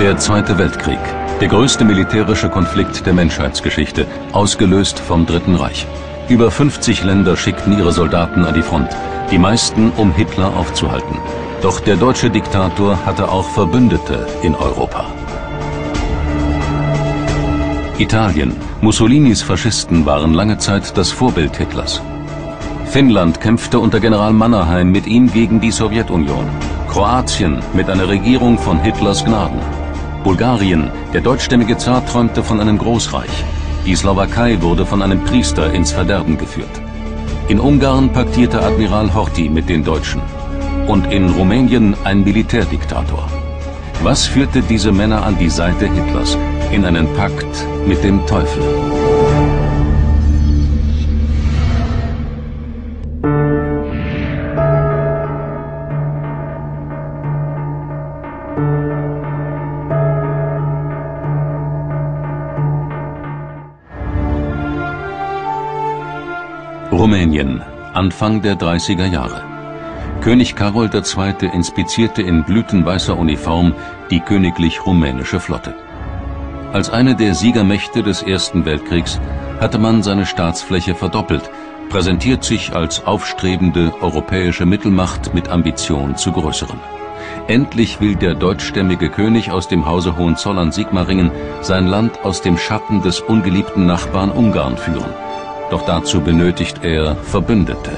Der Zweite Weltkrieg. Der größte militärische Konflikt der Menschheitsgeschichte, ausgelöst vom Dritten Reich. Über 50 Länder schickten ihre Soldaten an die Front, die meisten um Hitler aufzuhalten. Doch der deutsche Diktator hatte auch Verbündete in Europa. Italien. Mussolinis Faschisten waren lange Zeit das Vorbild Hitlers. Finnland kämpfte unter General Mannerheim mit ihm gegen die Sowjetunion. Kroatien mit einer Regierung von Hitlers Gnaden. Bulgarien, der deutschstämmige Zar träumte von einem Großreich. Die Slowakei wurde von einem Priester ins Verderben geführt. In Ungarn paktierte Admiral Horthy mit den Deutschen. Und in Rumänien ein Militärdiktator. Was führte diese Männer an die Seite Hitlers in einen Pakt mit dem Teufel? Rumänien, Anfang der 30er Jahre. König Karol II. inspizierte in blütenweißer Uniform die königlich rumänische Flotte. Als eine der Siegermächte des Ersten Weltkriegs hatte man seine Staatsfläche verdoppelt, präsentiert sich als aufstrebende europäische Mittelmacht mit Ambition zu größeren. Endlich will der deutschstämmige König aus dem Hause Hohenzollern-Sigmaringen sein Land aus dem Schatten des ungeliebten Nachbarn Ungarn führen – doch dazu benötigt er Verbündete.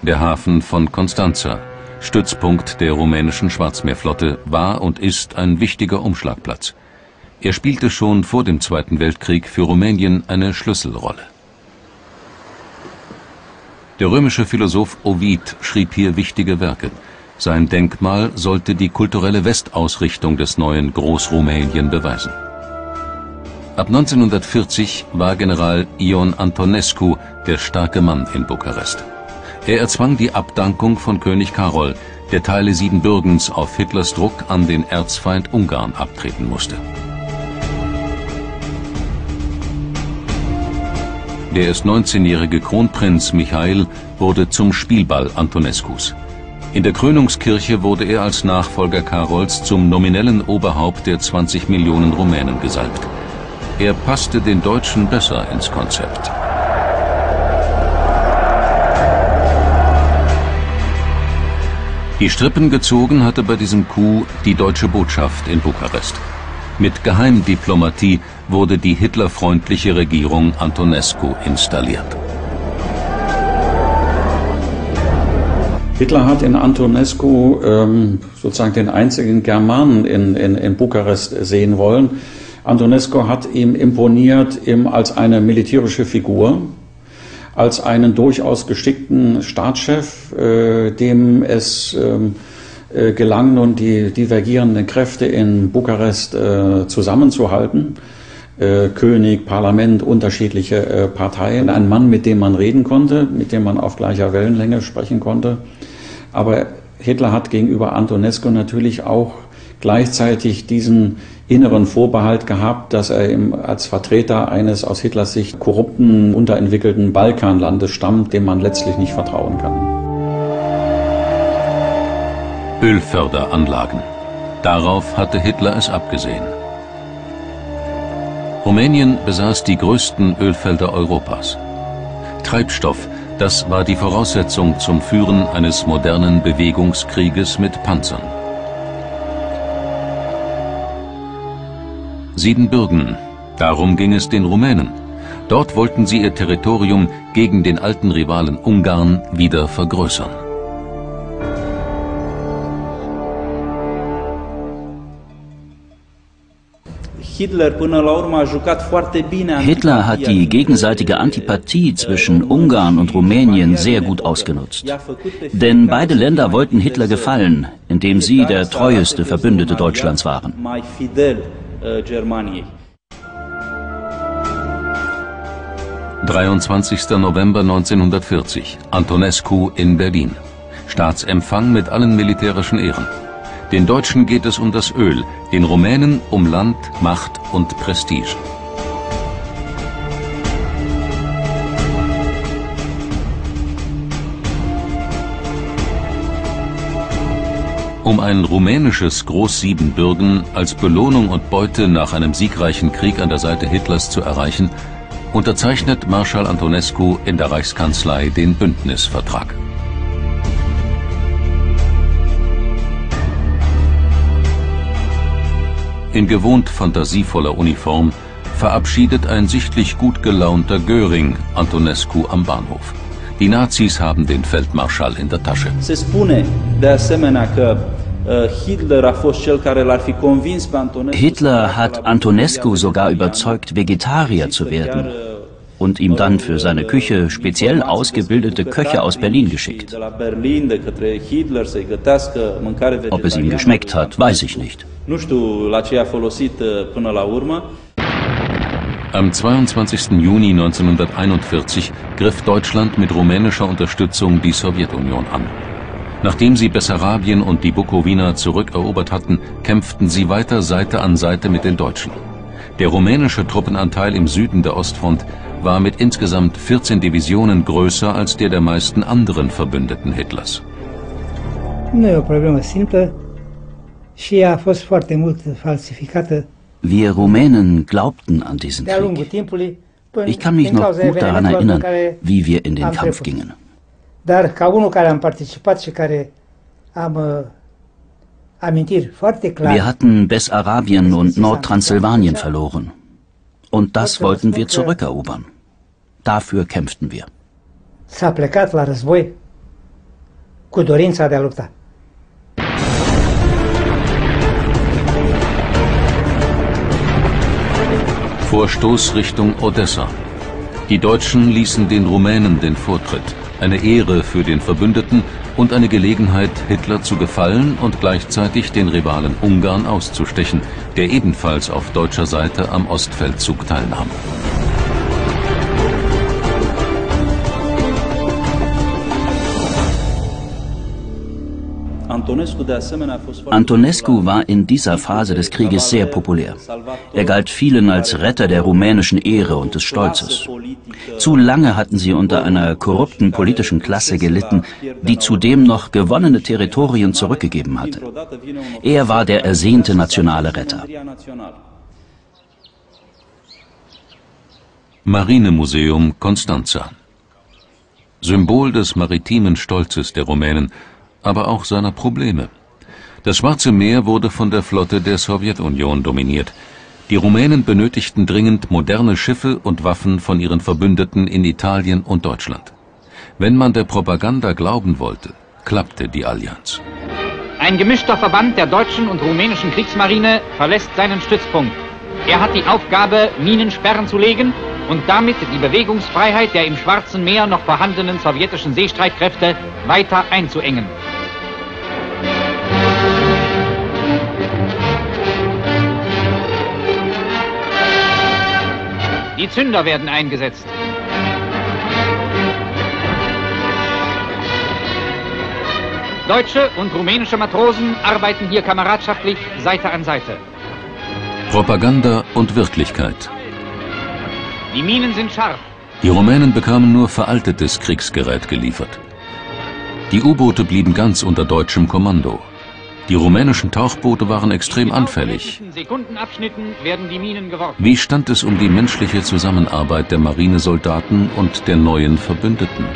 Der Hafen von Constanza, Stützpunkt der rumänischen Schwarzmeerflotte, war und ist ein wichtiger Umschlagplatz. Er spielte schon vor dem Zweiten Weltkrieg für Rumänien eine Schlüsselrolle. Der römische Philosoph Ovid schrieb hier wichtige Werke. Sein Denkmal sollte die kulturelle Westausrichtung des neuen Großrumänien beweisen. Ab 1940 war General Ion Antonescu der starke Mann in Bukarest. Er erzwang die Abdankung von König Karol, der Teile Siebenbürgens auf Hitlers Druck an den Erzfeind Ungarn abtreten musste. Der erst 19-jährige Kronprinz Michael wurde zum Spielball Antonescus. In der Krönungskirche wurde er als Nachfolger Karols zum nominellen Oberhaupt der 20 Millionen Rumänen gesalbt. Er passte den Deutschen besser ins Konzept. Die Strippen gezogen hatte bei diesem Coup die deutsche Botschaft in Bukarest. Mit Geheimdiplomatie wurde die hitlerfreundliche Regierung Antonescu installiert. Hitler hat in Antonescu ähm, sozusagen den einzigen Germanen in, in, in Bukarest sehen wollen. Antonescu hat ihm imponiert ihm als eine militärische Figur, als einen durchaus geschickten Staatschef, äh, dem es ähm, äh, gelang, nun die divergierenden Kräfte in Bukarest äh, zusammenzuhalten. Äh, König, Parlament, unterschiedliche äh, Parteien. Ein Mann, mit dem man reden konnte, mit dem man auf gleicher Wellenlänge sprechen konnte. Aber Hitler hat gegenüber Antonescu natürlich auch gleichzeitig diesen inneren Vorbehalt gehabt, dass er als Vertreter eines aus Hitlers Sicht korrupten, unterentwickelten Balkanlandes stammt, dem man letztlich nicht vertrauen kann. Ölförderanlagen. Darauf hatte Hitler es abgesehen. Rumänien besaß die größten Ölfelder Europas. Treibstoff, das war die Voraussetzung zum Führen eines modernen Bewegungskrieges mit Panzern. Siebenbürgen. Darum ging es den Rumänen. Dort wollten sie ihr Territorium gegen den alten Rivalen Ungarn wieder vergrößern. Hitler hat die gegenseitige Antipathie zwischen Ungarn und Rumänien sehr gut ausgenutzt. Denn beide Länder wollten Hitler gefallen, indem sie der treueste Verbündete Deutschlands waren. Germaniei. 23. November 1940, Antonescu in Berlin. Staatsempfang mit allen militärischen Ehren. Den Deutschen geht es um das Öl, den Rumänen um Land, Macht und Prestige. Um ein rumänisches Großsiebenbürgen als Belohnung und Beute nach einem siegreichen Krieg an der Seite Hitlers zu erreichen, unterzeichnet Marschall Antonescu in der Reichskanzlei den Bündnisvertrag. In gewohnt fantasievoller Uniform verabschiedet ein sichtlich gut gelaunter Göring Antonescu am Bahnhof. Die Nazis haben den Feldmarschall in der Tasche. Uh, Hitler hat Antonescu sogar überzeugt, Vegetarier zu werden und ihm dann für seine Küche speziell ausgebildete Köche aus Berlin geschickt. Ob es ihm geschmeckt hat, weiß ich nicht. Am 22. Juni 1941 griff Deutschland mit rumänischer Unterstützung die Sowjetunion an. Nachdem sie Bessarabien und die Bukowina zurückerobert hatten, kämpften sie weiter Seite an Seite mit den Deutschen. Der rumänische Truppenanteil im Süden der Ostfront war mit insgesamt 14 Divisionen größer als der der meisten anderen Verbündeten Hitlers. E wir Rumänen glaubten an diesen Krieg. Ich kann mich noch gut daran erinnern, wie wir in den Kampf gingen. Uh, wir hatten Bessarabien und Nordtranssilvanien verloren. Und das wollten wir zurückerobern. Dafür kämpften wir. S-a plecat la război cu dorința de a lupta. Vorstoß Richtung Odessa. Die Deutschen ließen den Rumänen den Vortritt, eine Ehre für den Verbündeten und eine Gelegenheit, Hitler zu gefallen und gleichzeitig den Rivalen Ungarn auszustechen, der ebenfalls auf deutscher Seite am Ostfeldzug teilnahm. Antonescu war in dieser Phase des Krieges sehr populär. Er galt vielen als Retter der rumänischen Ehre und des Stolzes. Zu lange hatten sie unter einer korrupten politischen Klasse gelitten, die zudem noch gewonnene Territorien zurückgegeben hatte. Er war der ersehnte nationale Retter. Marinemuseum Constanza Symbol des maritimen Stolzes der Rumänen aber auch seiner Probleme. Das Schwarze Meer wurde von der Flotte der Sowjetunion dominiert. Die Rumänen benötigten dringend moderne Schiffe und Waffen von ihren Verbündeten in Italien und Deutschland. Wenn man der Propaganda glauben wollte, klappte die Allianz. Ein gemischter Verband der deutschen und rumänischen Kriegsmarine verlässt seinen Stützpunkt. Er hat die Aufgabe, Minensperren zu legen und damit die Bewegungsfreiheit der im Schwarzen Meer noch vorhandenen sowjetischen Seestreitkräfte weiter einzuengen. Die Zünder werden eingesetzt. Deutsche und rumänische Matrosen arbeiten hier kameradschaftlich Seite an Seite. Propaganda und Wirklichkeit. Die Minen sind scharf. Die Rumänen bekamen nur veraltetes Kriegsgerät geliefert. Die U-Boote blieben ganz unter deutschem Kommando. Die rumänischen Tauchboote waren extrem anfällig. Wie stand es um die menschliche Zusammenarbeit der Marinesoldaten und der neuen Verbündeten?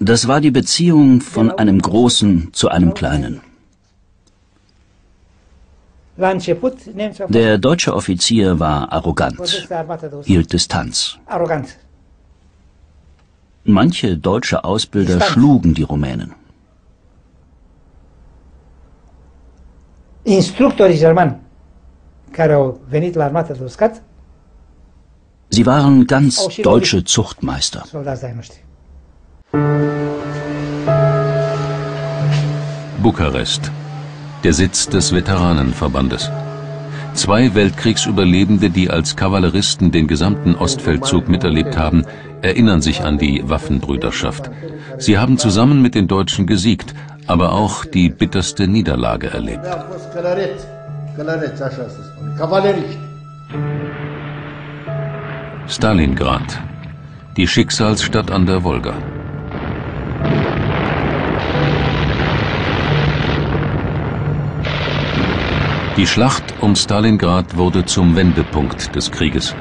Das war die Beziehung von einem Großen zu einem Kleinen. Der deutsche Offizier war arrogant, hielt Distanz. Manche deutsche Ausbilder schlugen die Rumänen. Sie waren ganz deutsche Zuchtmeister. Bukarest der Sitz des Veteranenverbandes. Zwei Weltkriegsüberlebende, die als Kavalleristen den gesamten Ostfeldzug miterlebt haben, erinnern sich an die Waffenbrüderschaft. Sie haben zusammen mit den Deutschen gesiegt, aber auch die bitterste Niederlage erlebt. Stalingrad, die Schicksalsstadt an der Wolga. Die Schlacht um Stalingrad wurde zum Wendepunkt des Krieges.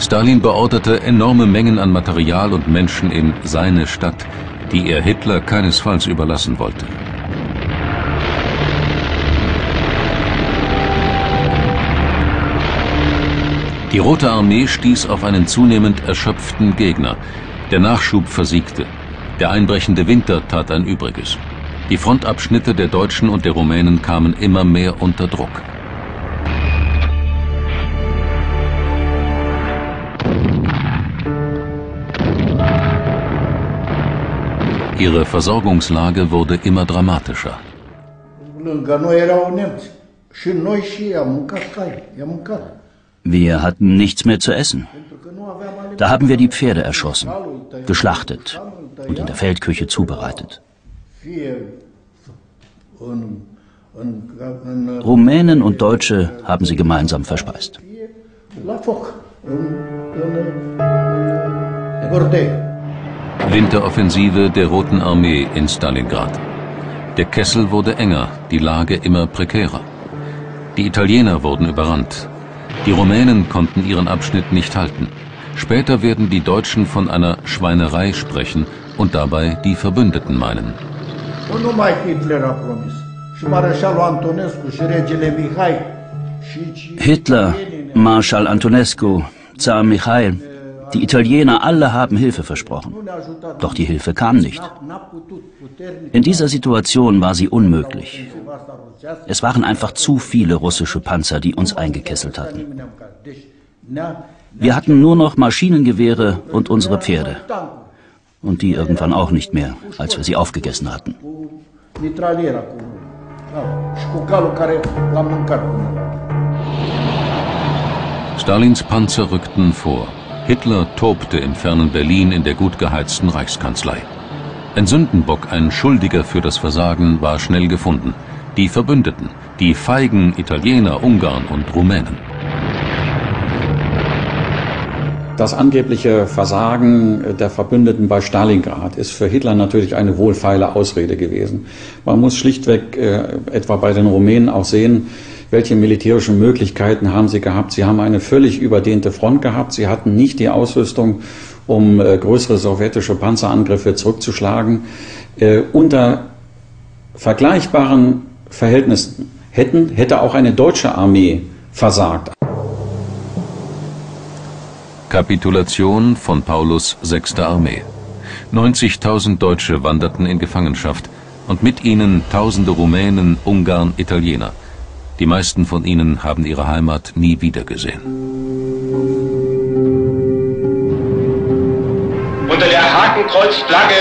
Stalin beorderte enorme Mengen an Material und Menschen in seine Stadt, die er Hitler keinesfalls überlassen wollte. Die Rote Armee stieß auf einen zunehmend erschöpften Gegner. Der Nachschub versiegte. Der einbrechende Winter tat ein Übriges. Die Frontabschnitte der Deutschen und der Rumänen kamen immer mehr unter Druck. Ihre Versorgungslage wurde immer dramatischer. Wir hatten nichts mehr zu essen. Da haben wir die Pferde erschossen, geschlachtet und in der Feldküche zubereitet. Rumänen und Deutsche haben sie gemeinsam verspeist. Winteroffensive der Roten Armee in Stalingrad. Der Kessel wurde enger, die Lage immer prekärer. Die Italiener wurden überrannt. Die Rumänen konnten ihren Abschnitt nicht halten. Später werden die Deutschen von einer Schweinerei sprechen und dabei die Verbündeten meinen. Nu numai Hitler a promis. Și Marșalul Antonescu și regele Mihai. Hitler, Marschall Antonescu, Zar Michael, die Italiener alle haben Hilfe versprochen. Doch die Hilfe kam nicht. In dieser Situation war sie unmöglich. Es waren einfach zu viele russische Panzer, die uns eingekesselt hatten. Wir hatten nur noch Maschinengewehre und unsere Pferde und die irgendwann auch nicht mehr, als wir sie aufgegessen hatten. Stalins Panzer rückten vor. Hitler tobte im fernen Berlin in der gut geheizten Reichskanzlei. Ein Sündenbock, ein Schuldiger für das Versagen war schnell gefunden. Die Verbündeten, die feigen Italiener, Ungarn und Rumänen. Das angebliche Versagen der Verbündeten bei Stalingrad ist für Hitler natürlich eine wohlfeile Ausrede gewesen. Man muss schlichtweg äh, etwa bei den Rumänen auch sehen, welche militärischen Möglichkeiten haben sie gehabt. Sie haben eine völlig überdehnte Front gehabt. Sie hatten nicht die Ausrüstung, um äh, größere sowjetische Panzerangriffe zurückzuschlagen. Äh, unter vergleichbaren Verhältnissen hätten, hätte auch eine deutsche Armee versagt. Kapitulation von Paulus 6. Armee. 90.000 Deutsche wanderten in Gefangenschaft und mit ihnen tausende Rumänen, Ungarn, Italiener. Die meisten von ihnen haben ihre Heimat nie wiedergesehen. Unter der Hakenkreuzflagge,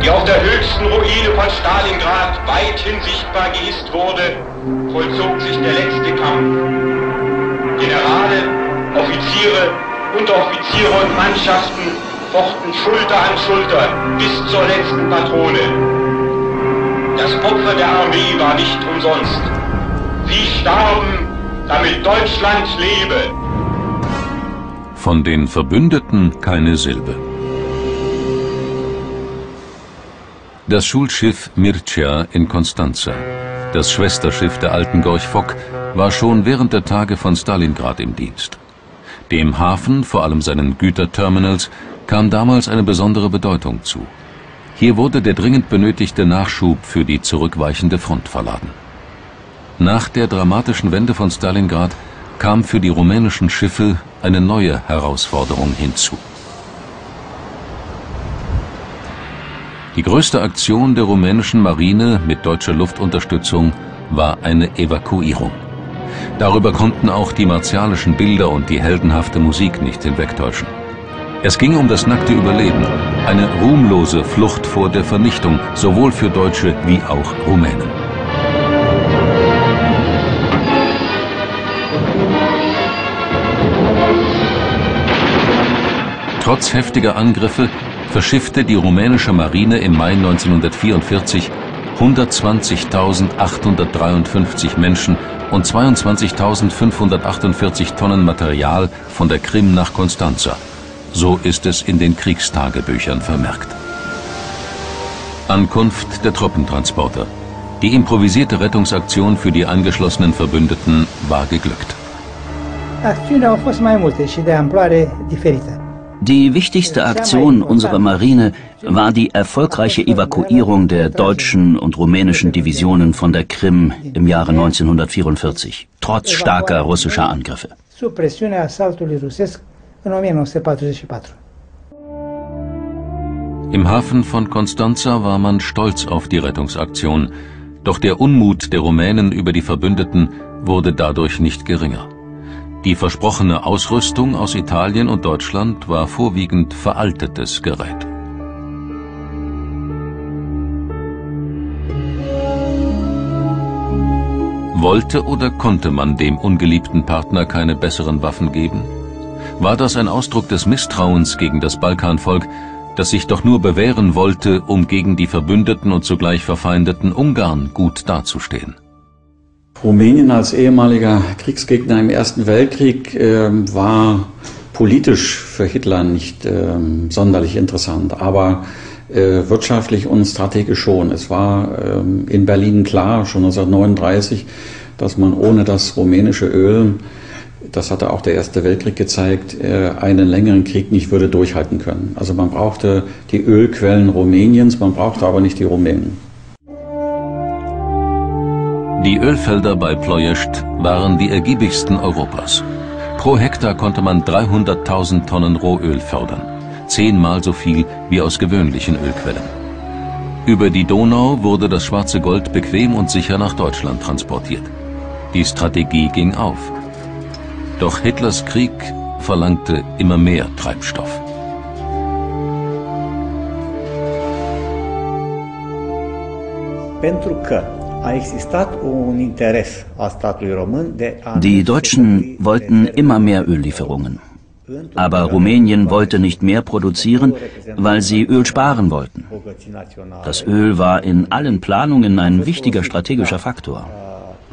die auf der höchsten Ruine von Stalingrad weithin sichtbar gehisst wurde, vollzog sich der letzte Kampf. Generale, Offiziere, Unteroffiziere und Mannschaften fochten Schulter an Schulter bis zur letzten Patrone. Das Opfer der Armee war nicht umsonst. Sie starben, damit Deutschland lebe. Von den Verbündeten keine Silbe. Das Schulschiff Mircea in Konstanza, das Schwesterschiff der alten Gorch Fock, war schon während der Tage von Stalingrad im Dienst. Dem Hafen, vor allem seinen Güterterminals, kam damals eine besondere Bedeutung zu. Hier wurde der dringend benötigte Nachschub für die zurückweichende Front verladen. Nach der dramatischen Wende von Stalingrad kam für die rumänischen Schiffe eine neue Herausforderung hinzu. Die größte Aktion der rumänischen Marine mit deutscher Luftunterstützung war eine Evakuierung. Darüber konnten auch die martialischen Bilder und die heldenhafte Musik nicht hinwegtäuschen. Es ging um das nackte Überleben, eine ruhmlose Flucht vor der Vernichtung, sowohl für Deutsche wie auch Rumänen. Trotz heftiger Angriffe verschiffte die rumänische Marine im Mai 1944 120.853 Menschen und 22.548 Tonnen Material von der Krim nach Konstanza. So ist es in den Kriegstagebüchern vermerkt. Ankunft der Truppentransporter. Die improvisierte Rettungsaktion für die angeschlossenen Verbündeten war geglückt. Die wichtigste Aktion unserer Marine war die erfolgreiche Evakuierung der deutschen und rumänischen Divisionen von der Krim im Jahre 1944, trotz starker russischer Angriffe. Im Hafen von Constanza war man stolz auf die Rettungsaktion, doch der Unmut der Rumänen über die Verbündeten wurde dadurch nicht geringer. Die versprochene Ausrüstung aus Italien und Deutschland war vorwiegend veraltetes Gerät. Wollte oder konnte man dem ungeliebten Partner keine besseren Waffen geben? War das ein Ausdruck des Misstrauens gegen das Balkanvolk, das sich doch nur bewähren wollte, um gegen die verbündeten und zugleich verfeindeten Ungarn gut dazustehen? Rumänien als ehemaliger Kriegsgegner im Ersten Weltkrieg äh, war politisch für Hitler nicht äh, sonderlich interessant, aber äh, wirtschaftlich und strategisch schon. Es war ähm, in Berlin klar, schon 1939, dass man ohne das rumänische Öl, das hatte auch der Erste Weltkrieg gezeigt, äh, einen längeren Krieg nicht würde durchhalten können. Also man brauchte die Ölquellen Rumäniens, man brauchte aber nicht die Rumänen. Die Ölfelder bei Ploiești waren die ergiebigsten Europas. Pro Hektar konnte man 300.000 Tonnen Rohöl fördern, zehnmal so viel wie aus gewöhnlichen Ölquellen. Über die Donau wurde das schwarze Gold bequem und sicher nach Deutschland transportiert. Die Strategie ging auf. Doch Hitlers Krieg verlangte immer mehr Treibstoff. Pentru că die Deutschen wollten immer mehr Öllieferungen. Aber Rumänien wollte nicht mehr produzieren, weil sie Öl sparen wollten. Das Öl war in allen Planungen ein wichtiger strategischer Faktor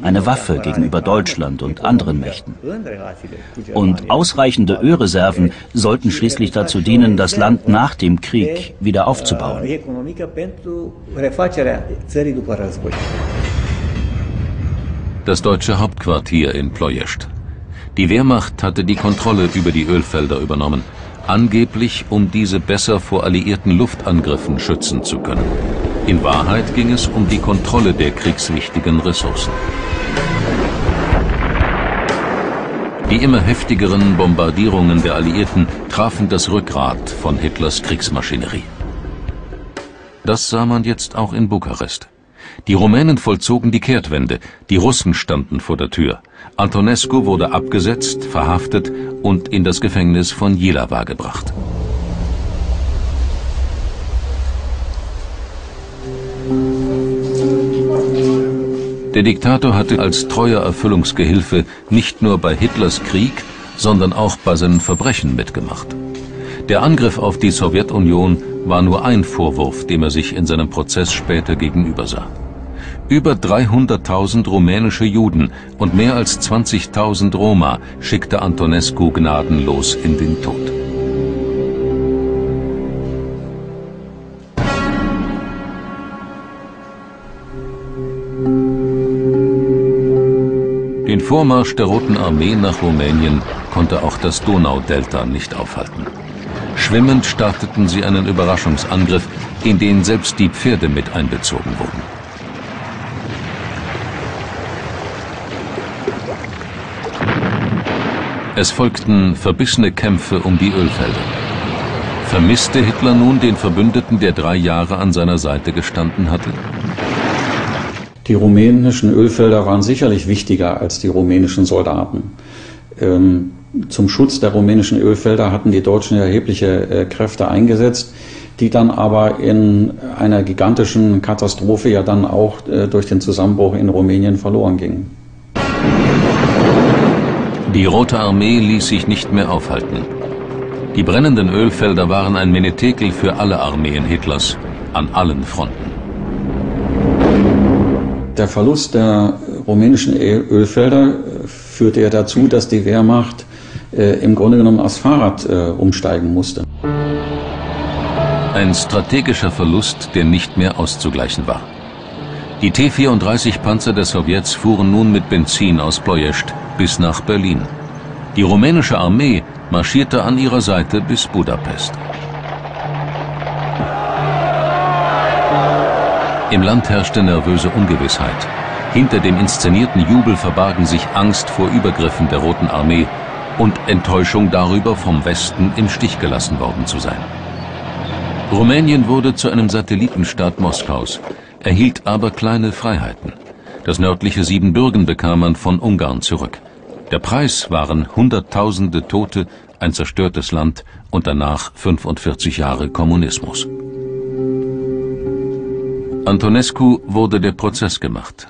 eine Waffe gegenüber Deutschland und anderen Mächten. Und ausreichende Ölreserven sollten schließlich dazu dienen, das Land nach dem Krieg wieder aufzubauen. Das deutsche Hauptquartier in Ploiești. Die Wehrmacht hatte die Kontrolle über die Ölfelder übernommen, angeblich um diese besser vor alliierten Luftangriffen schützen zu können. In Wahrheit ging es um die Kontrolle der kriegswichtigen Ressourcen. Die immer heftigeren Bombardierungen der Alliierten trafen das Rückgrat von Hitlers Kriegsmaschinerie. Das sah man jetzt auch in Bukarest. Die Rumänen vollzogen die Kehrtwende, die Russen standen vor der Tür. Antonescu wurde abgesetzt, verhaftet und in das Gefängnis von Jihlava gebracht. Der Diktator hatte als treuer Erfüllungsgehilfe nicht nur bei Hitlers Krieg, sondern auch bei seinen Verbrechen mitgemacht. Der Angriff auf die Sowjetunion war nur ein Vorwurf, dem er sich in seinem Prozess später gegenübersah. Über 300.000 rumänische Juden und mehr als 20.000 Roma schickte Antonescu gnadenlos in den Tod. Den Vormarsch der Roten Armee nach Rumänien konnte auch das Donaudelta nicht aufhalten. Schwimmend starteten sie einen Überraschungsangriff, in den selbst die Pferde mit einbezogen wurden. Es folgten verbissene Kämpfe um die Ölfelder. Vermisste Hitler nun den Verbündeten, der drei Jahre an seiner Seite gestanden hatte? Die rumänischen Ölfelder waren sicherlich wichtiger als die rumänischen Soldaten. Ähm, zum Schutz der rumänischen Ölfelder hatten die Deutschen erhebliche äh, Kräfte eingesetzt, die dann aber in einer gigantischen Katastrophe ja dann auch äh, durch den Zusammenbruch in Rumänien verloren gingen. Die Rote Armee ließ sich nicht mehr aufhalten. Die brennenden Ölfelder waren ein Menetekel für alle Armeen Hitlers an allen Fronten. Der Verlust der rumänischen Ölfelder führte ja dazu, dass die Wehrmacht äh, im Grunde genommen aufs Fahrrad äh, umsteigen musste. Ein strategischer Verlust, der nicht mehr auszugleichen war. Die T-34-Panzer der Sowjets fuhren nun mit Benzin aus Ploiești bis nach Berlin. Die rumänische Armee marschierte an ihrer Seite bis Budapest. Im Land herrschte nervöse Ungewissheit. Hinter dem inszenierten Jubel verbargen sich Angst vor Übergriffen der Roten Armee und Enttäuschung darüber, vom Westen im Stich gelassen worden zu sein. Rumänien wurde zu einem Satellitenstaat Moskaus, erhielt aber kleine Freiheiten. Das nördliche Siebenbürgen bekam man von Ungarn zurück. Der Preis waren Hunderttausende Tote, ein zerstörtes Land und danach 45 Jahre Kommunismus. Antonescu wurde der Prozess gemacht.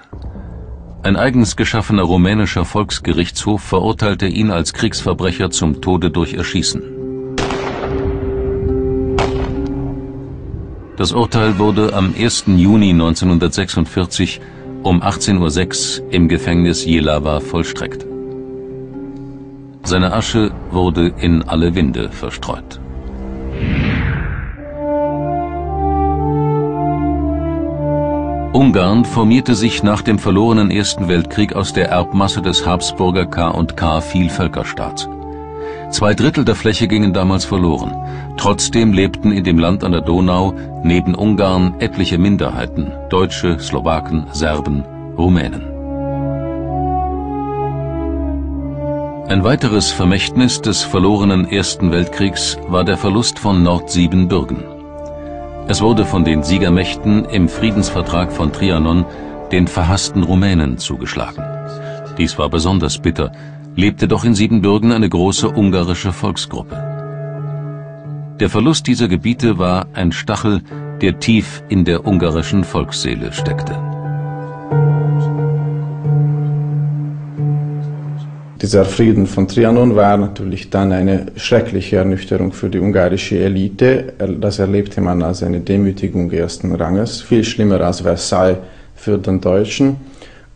Ein eigens geschaffener rumänischer Volksgerichtshof verurteilte ihn als Kriegsverbrecher zum Tode durch Erschießen. Das Urteil wurde am 1. Juni 1946 um 18.06 Uhr im Gefängnis Jihlava vollstreckt. Seine Asche wurde in alle Winde verstreut. Ungarn formierte sich nach dem verlorenen Ersten Weltkrieg aus der Erbmasse des Habsburger K&K Vielvölkerstaats. Zwei Drittel der Fläche gingen damals verloren. Trotzdem lebten in dem Land an der Donau neben Ungarn etliche Minderheiten, Deutsche, Slowaken, Serben, Rumänen. Ein weiteres Vermächtnis des verlorenen Ersten Weltkriegs war der Verlust von Nordsiebenbürgen. Es wurde von den Siegermächten im Friedensvertrag von Trianon den verhassten Rumänen zugeschlagen. Dies war besonders bitter, lebte doch in Siebenbürgen eine große ungarische Volksgruppe. Der Verlust dieser Gebiete war ein Stachel, der tief in der ungarischen Volksseele steckte. Dieser Frieden von Trianon war natürlich dann eine schreckliche Ernüchterung für die ungarische Elite. Das erlebte man als eine Demütigung ersten Ranges, viel schlimmer als Versailles für den Deutschen.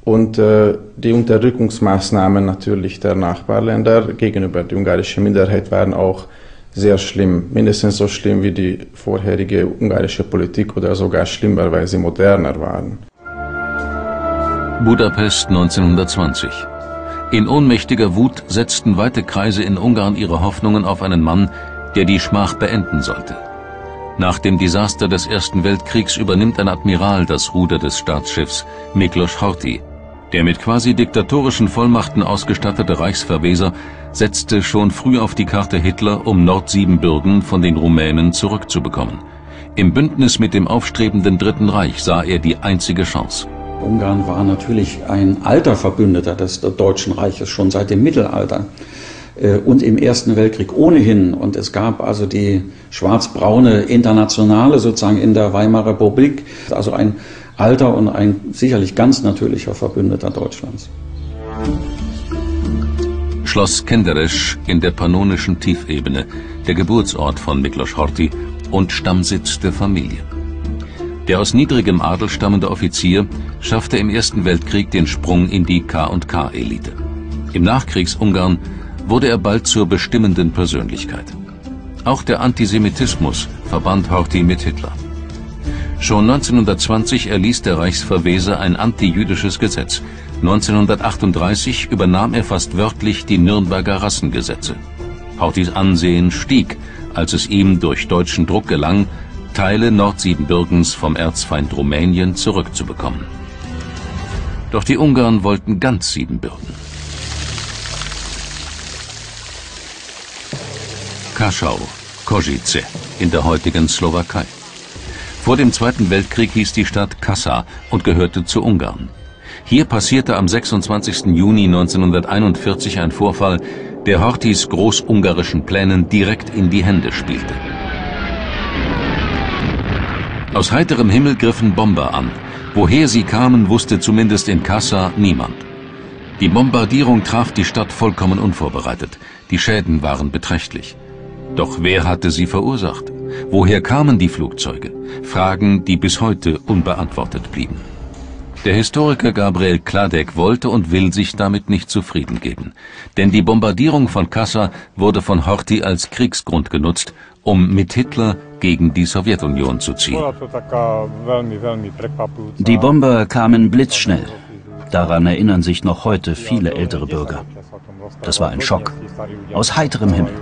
Und äh, die Unterdrückungsmaßnahmen natürlich der Nachbarländer gegenüber der ungarischen Minderheit waren auch sehr schlimm, mindestens so schlimm wie die vorherige ungarische Politik oder sogar schlimmer, weil sie moderner waren. Budapest 1920 in ohnmächtiger Wut setzten weite Kreise in Ungarn ihre Hoffnungen auf einen Mann, der die Schmach beenden sollte. Nach dem Desaster des Ersten Weltkriegs übernimmt ein Admiral das Ruder des Staatsschiffs, Miklos Horthy. Der mit quasi diktatorischen Vollmachten ausgestattete Reichsverweser setzte schon früh auf die Karte Hitler, um Nordsiebenbürgen von den Rumänen zurückzubekommen. Im Bündnis mit dem aufstrebenden Dritten Reich sah er die einzige Chance. Ungarn war natürlich ein alter Verbündeter des Deutschen Reiches, schon seit dem Mittelalter äh, und im Ersten Weltkrieg ohnehin. Und es gab also die schwarz-braune Internationale sozusagen in der Weimarer Republik, also ein alter und ein sicherlich ganz natürlicher Verbündeter Deutschlands. Schloss Kenderesch in der pannonischen Tiefebene, der Geburtsort von Miklos Horthy und Stammsitz der Familie. Der aus niedrigem Adel stammende Offizier schaffte im Ersten Weltkrieg den Sprung in die K&K-Elite. Im Nachkriegsungarn wurde er bald zur bestimmenden Persönlichkeit. Auch der Antisemitismus verband Horthy mit Hitler. Schon 1920 erließ der Reichsverweser ein antijüdisches Gesetz. 1938 übernahm er fast wörtlich die Nürnberger Rassengesetze. Horthys Ansehen stieg, als es ihm durch deutschen Druck gelang, Teile Nordsiebenbürgens vom Erzfeind Rumänien zurückzubekommen. Doch die Ungarn wollten ganz Siebenbürgen. Kaschau, Kozice in der heutigen Slowakei. Vor dem Zweiten Weltkrieg hieß die Stadt Kassa und gehörte zu Ungarn. Hier passierte am 26. Juni 1941 ein Vorfall, der Horthys großungarischen Plänen direkt in die Hände spielte. Aus heiterem Himmel griffen Bomber an. Woher sie kamen, wusste zumindest in Kassa niemand. Die Bombardierung traf die Stadt vollkommen unvorbereitet. Die Schäden waren beträchtlich. Doch wer hatte sie verursacht? Woher kamen die Flugzeuge? Fragen, die bis heute unbeantwortet blieben. Der Historiker Gabriel Kladek wollte und will sich damit nicht zufrieden geben. Denn die Bombardierung von Kassa wurde von Horthy als Kriegsgrund genutzt, um mit Hitler gegen die Sowjetunion zu ziehen. Die Bomber kamen blitzschnell. Daran erinnern sich noch heute viele ältere Bürger. Das war ein Schock. Aus heiterem Himmel.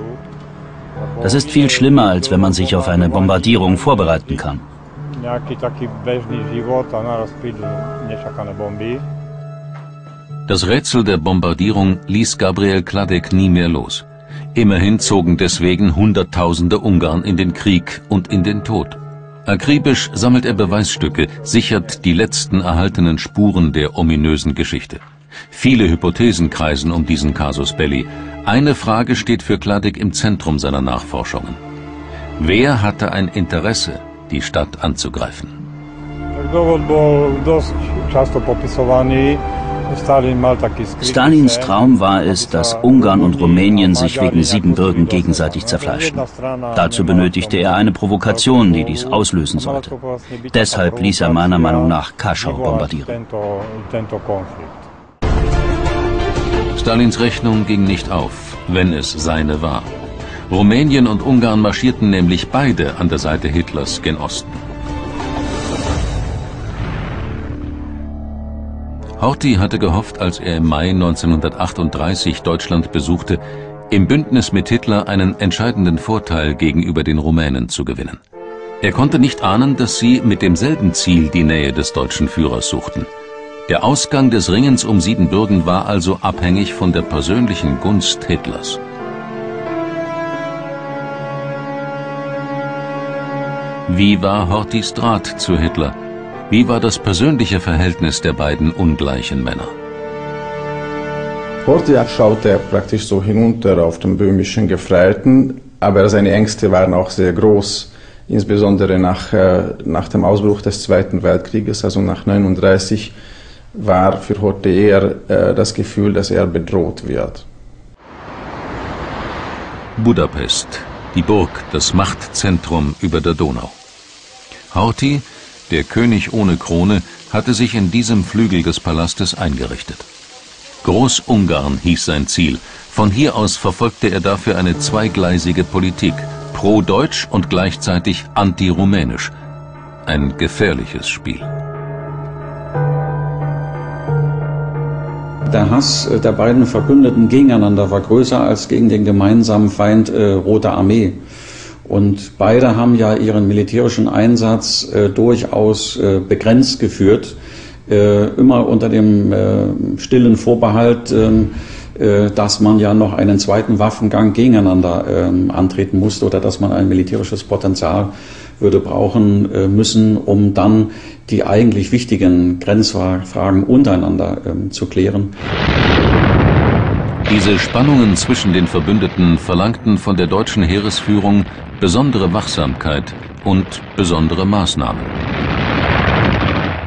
Das ist viel schlimmer, als wenn man sich auf eine Bombardierung vorbereiten kann. Das Rätsel der Bombardierung ließ Gabriel Kladek nie mehr los. Immerhin zogen deswegen Hunderttausende Ungarn in den Krieg und in den Tod. Akribisch sammelt er Beweisstücke, sichert die letzten erhaltenen Spuren der ominösen Geschichte. Viele Hypothesen kreisen um diesen Casus Belli. Eine Frage steht für Kladek im Zentrum seiner Nachforschungen. Wer hatte ein Interesse, die Stadt anzugreifen? Stalins Traum war es, dass Ungarn und Rumänien sich wegen Siebenbürgen gegenseitig zerfleischen. Dazu benötigte er eine Provokation, die dies auslösen sollte. Deshalb ließ er meiner Meinung nach Kaschau bombardieren. Stalins Rechnung ging nicht auf, wenn es seine war. Rumänien und Ungarn marschierten nämlich beide an der Seite Hitlers gen Osten. Horthy hatte gehofft, als er im Mai 1938 Deutschland besuchte, im Bündnis mit Hitler einen entscheidenden Vorteil gegenüber den Rumänen zu gewinnen. Er konnte nicht ahnen, dass sie mit demselben Ziel die Nähe des deutschen Führers suchten. Der Ausgang des Ringens um Siebenbürgen war also abhängig von der persönlichen Gunst Hitlers. Wie war Horthys Draht zu Hitler? Wie war das persönliche Verhältnis der beiden ungleichen Männer? Horthy schaute praktisch so hinunter auf den böhmischen Gefreiten, aber seine Ängste waren auch sehr groß, insbesondere nach, äh, nach dem Ausbruch des Zweiten Weltkrieges, also nach 1939, war für Horthy eher äh, das Gefühl, dass er bedroht wird. Budapest, die Burg, das Machtzentrum über der Donau. Horthy der König ohne Krone hatte sich in diesem Flügel des Palastes eingerichtet. Großungarn hieß sein Ziel. Von hier aus verfolgte er dafür eine zweigleisige Politik, pro-deutsch und gleichzeitig anti-rumänisch. Ein gefährliches Spiel. Der Hass der beiden Verbündeten gegeneinander war größer als gegen den gemeinsamen Feind äh, Rote Armee. Und beide haben ja ihren militärischen Einsatz äh, durchaus äh, begrenzt geführt, äh, immer unter dem äh, stillen Vorbehalt, ähm, äh, dass man ja noch einen zweiten Waffengang gegeneinander ähm, antreten musste oder dass man ein militärisches Potenzial würde brauchen äh, müssen, um dann die eigentlich wichtigen Grenzfragen untereinander ähm, zu klären. Diese Spannungen zwischen den Verbündeten verlangten von der deutschen Heeresführung besondere Wachsamkeit und besondere Maßnahmen.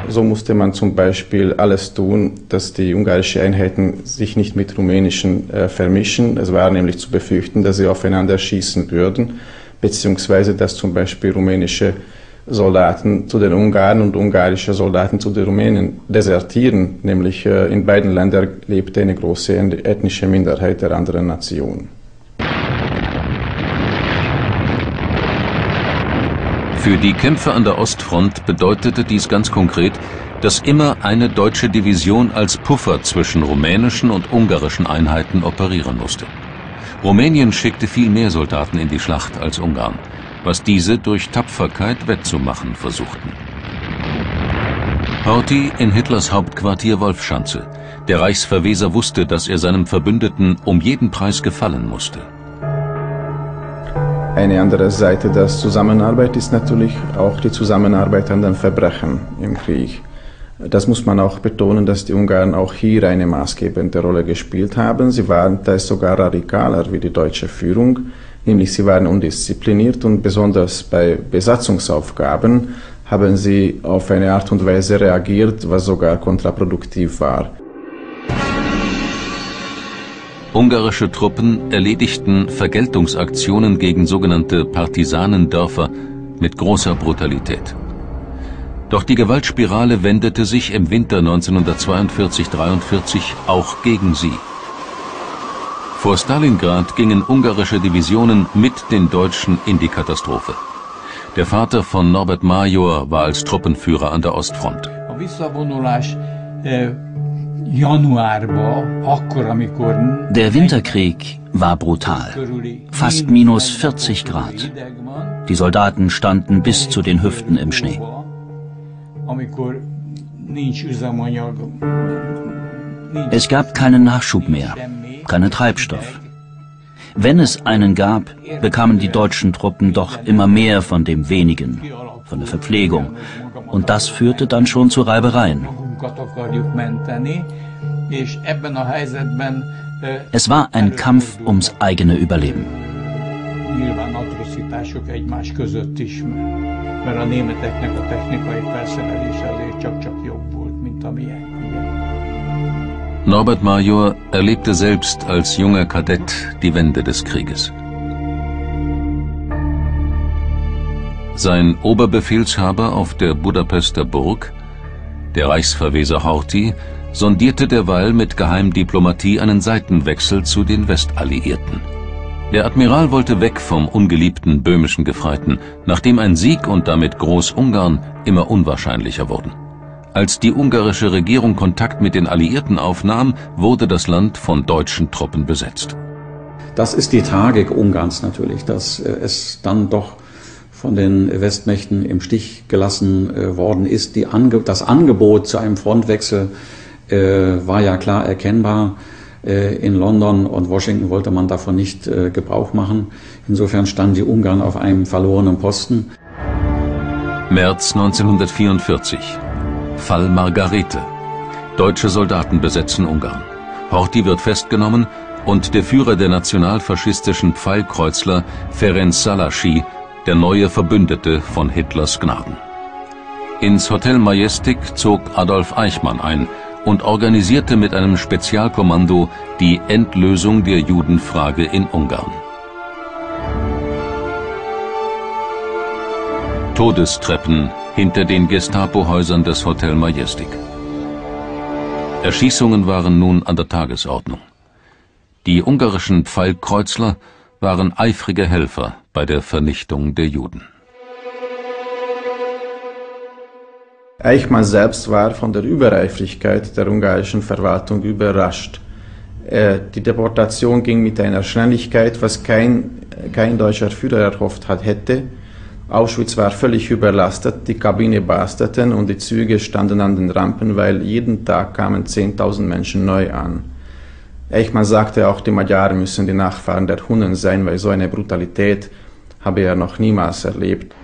So musste man zum Beispiel alles tun, dass die ungarischen Einheiten sich nicht mit rumänischen äh, vermischen. Es war nämlich zu befürchten, dass sie aufeinander schießen würden, beziehungsweise dass zum Beispiel rumänische Soldaten zu den Ungarn und ungarische Soldaten zu den Rumänen desertieren. Nämlich äh, in beiden Ländern lebte eine große ethnische Minderheit der anderen Nationen. Für die Kämpfe an der Ostfront bedeutete dies ganz konkret, dass immer eine deutsche Division als Puffer zwischen rumänischen und ungarischen Einheiten operieren musste. Rumänien schickte viel mehr Soldaten in die Schlacht als Ungarn, was diese durch Tapferkeit wettzumachen versuchten. Horthy in Hitlers Hauptquartier Wolfschanze. Der Reichsverweser wusste, dass er seinem Verbündeten um jeden Preis gefallen musste. Eine andere Seite der Zusammenarbeit ist natürlich auch die Zusammenarbeit an den Verbrechen im Krieg. Das muss man auch betonen, dass die Ungarn auch hier eine maßgebende Rolle gespielt haben. Sie waren da sogar radikaler wie die deutsche Führung, nämlich sie waren undiszipliniert und besonders bei Besatzungsaufgaben haben sie auf eine Art und Weise reagiert, was sogar kontraproduktiv war. Ungarische Truppen erledigten Vergeltungsaktionen gegen sogenannte Partisanendörfer mit großer Brutalität. Doch die Gewaltspirale wendete sich im Winter 1942-43 auch gegen sie. Vor Stalingrad gingen ungarische Divisionen mit den Deutschen in die Katastrophe. Der Vater von Norbert Major war als Truppenführer an der Ostfront. Der Winterkrieg war brutal. Fast minus 40 Grad. Die Soldaten standen bis zu den Hüften im Schnee. Es gab keinen Nachschub mehr, keinen Treibstoff. Wenn es einen gab, bekamen die deutschen Truppen doch immer mehr von dem wenigen, von der Verpflegung. Und das führte dann schon zu Reibereien. Es war ein Kampf ums eigene Überleben. Norbert Major erlebte selbst als junger Kadett die Wende des Krieges. Sein Oberbefehlshaber auf der Budapester Burg, der Reichsverweser Horthy, sondierte derweil mit Geheimdiplomatie einen Seitenwechsel zu den Westalliierten. Der Admiral wollte weg vom ungeliebten böhmischen Gefreiten, nachdem ein Sieg und damit Großungarn immer unwahrscheinlicher wurden. Als die ungarische Regierung Kontakt mit den Alliierten aufnahm, wurde das Land von deutschen Truppen besetzt. Das ist die Tragik Ungarns natürlich, dass äh, es dann doch von den Westmächten im Stich gelassen äh, worden ist. Ange das Angebot zu einem Frontwechsel äh, war ja klar erkennbar. Äh, in London und Washington wollte man davon nicht äh, Gebrauch machen. Insofern standen die Ungarn auf einem verlorenen Posten. März 1944. Fall Margarete. Deutsche Soldaten besetzen Ungarn. Horthy wird festgenommen und der Führer der nationalfaschistischen Pfeilkreuzler, Ferenc Salaschi, der neue Verbündete von Hitlers Gnaden. Ins Hotel Majestic zog Adolf Eichmann ein, und organisierte mit einem Spezialkommando die Endlösung der Judenfrage in Ungarn. Todestreppen hinter den Gestapo-Häusern des Hotel Majestic. Erschießungen waren nun an der Tagesordnung. Die ungarischen Pfeilkreuzler waren eifrige Helfer bei der Vernichtung der Juden. Eichmann selbst war von der Übereifrigkeit der ungarischen Verwaltung überrascht. Äh, die Deportation ging mit einer Schnelligkeit, was kein, kein deutscher Führer erhofft hat, hätte. Auschwitz war völlig überlastet, die Kabine basteten und die Züge standen an den Rampen, weil jeden Tag kamen 10.000 Menschen neu an. Eichmann sagte auch, die Magyaren müssen die Nachfahren der Hunnen sein, weil so eine Brutalität habe er noch niemals erlebt.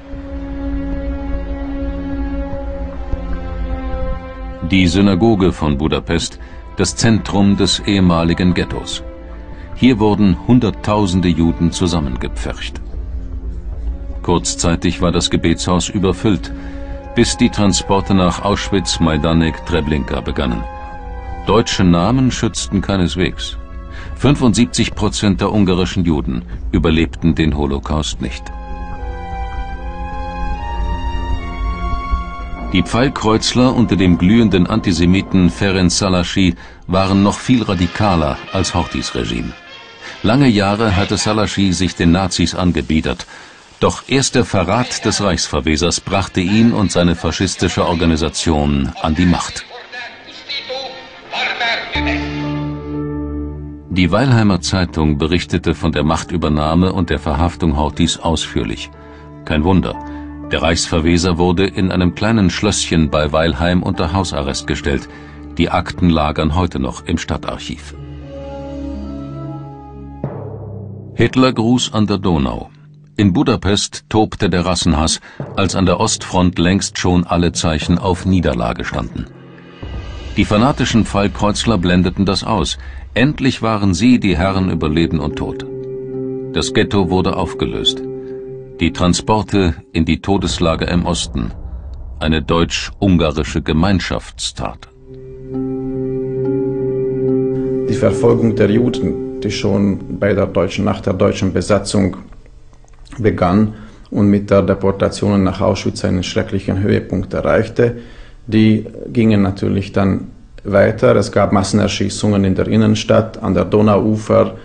Die Synagoge von Budapest, das Zentrum des ehemaligen Ghettos. Hier wurden Hunderttausende Juden zusammengepfercht. Kurzzeitig war das Gebetshaus überfüllt, bis die Transporte nach Auschwitz, Majdanek, Treblinka begannen. Deutsche Namen schützten keineswegs. 75 Prozent der ungarischen Juden überlebten den Holocaust nicht. Die Pfeilkreuzler unter dem glühenden Antisemiten Ferenc Salaschi waren noch viel radikaler als Horthys Regime. Lange Jahre hatte Salaschi sich den Nazis angebiedert, doch erst der Verrat des Reichsverwesers brachte ihn und seine faschistische Organisation an die Macht. Die Weilheimer Zeitung berichtete von der Machtübernahme und der Verhaftung Horthys ausführlich. Kein Wunder. Der Reichsverweser wurde in einem kleinen Schlösschen bei Weilheim unter Hausarrest gestellt. Die Akten lagern heute noch im Stadtarchiv. Hitlergruß an der Donau. In Budapest tobte der Rassenhass, als an der Ostfront längst schon alle Zeichen auf Niederlage standen. Die fanatischen Fallkreuzler blendeten das aus. Endlich waren sie die Herren über Leben und Tod. Das Ghetto wurde aufgelöst. Die Transporte in die Todeslager im Osten. Eine deutsch-ungarische Gemeinschaftstat. Die Verfolgung der Juden, die schon bei der deutschen, nach der deutschen Besatzung begann, und mit der Deportation nach Auschwitz einen schrecklichen Höhepunkt erreichte. Die gingen natürlich dann weiter. Es gab Massenerschießungen in der Innenstadt, an der Donauufer,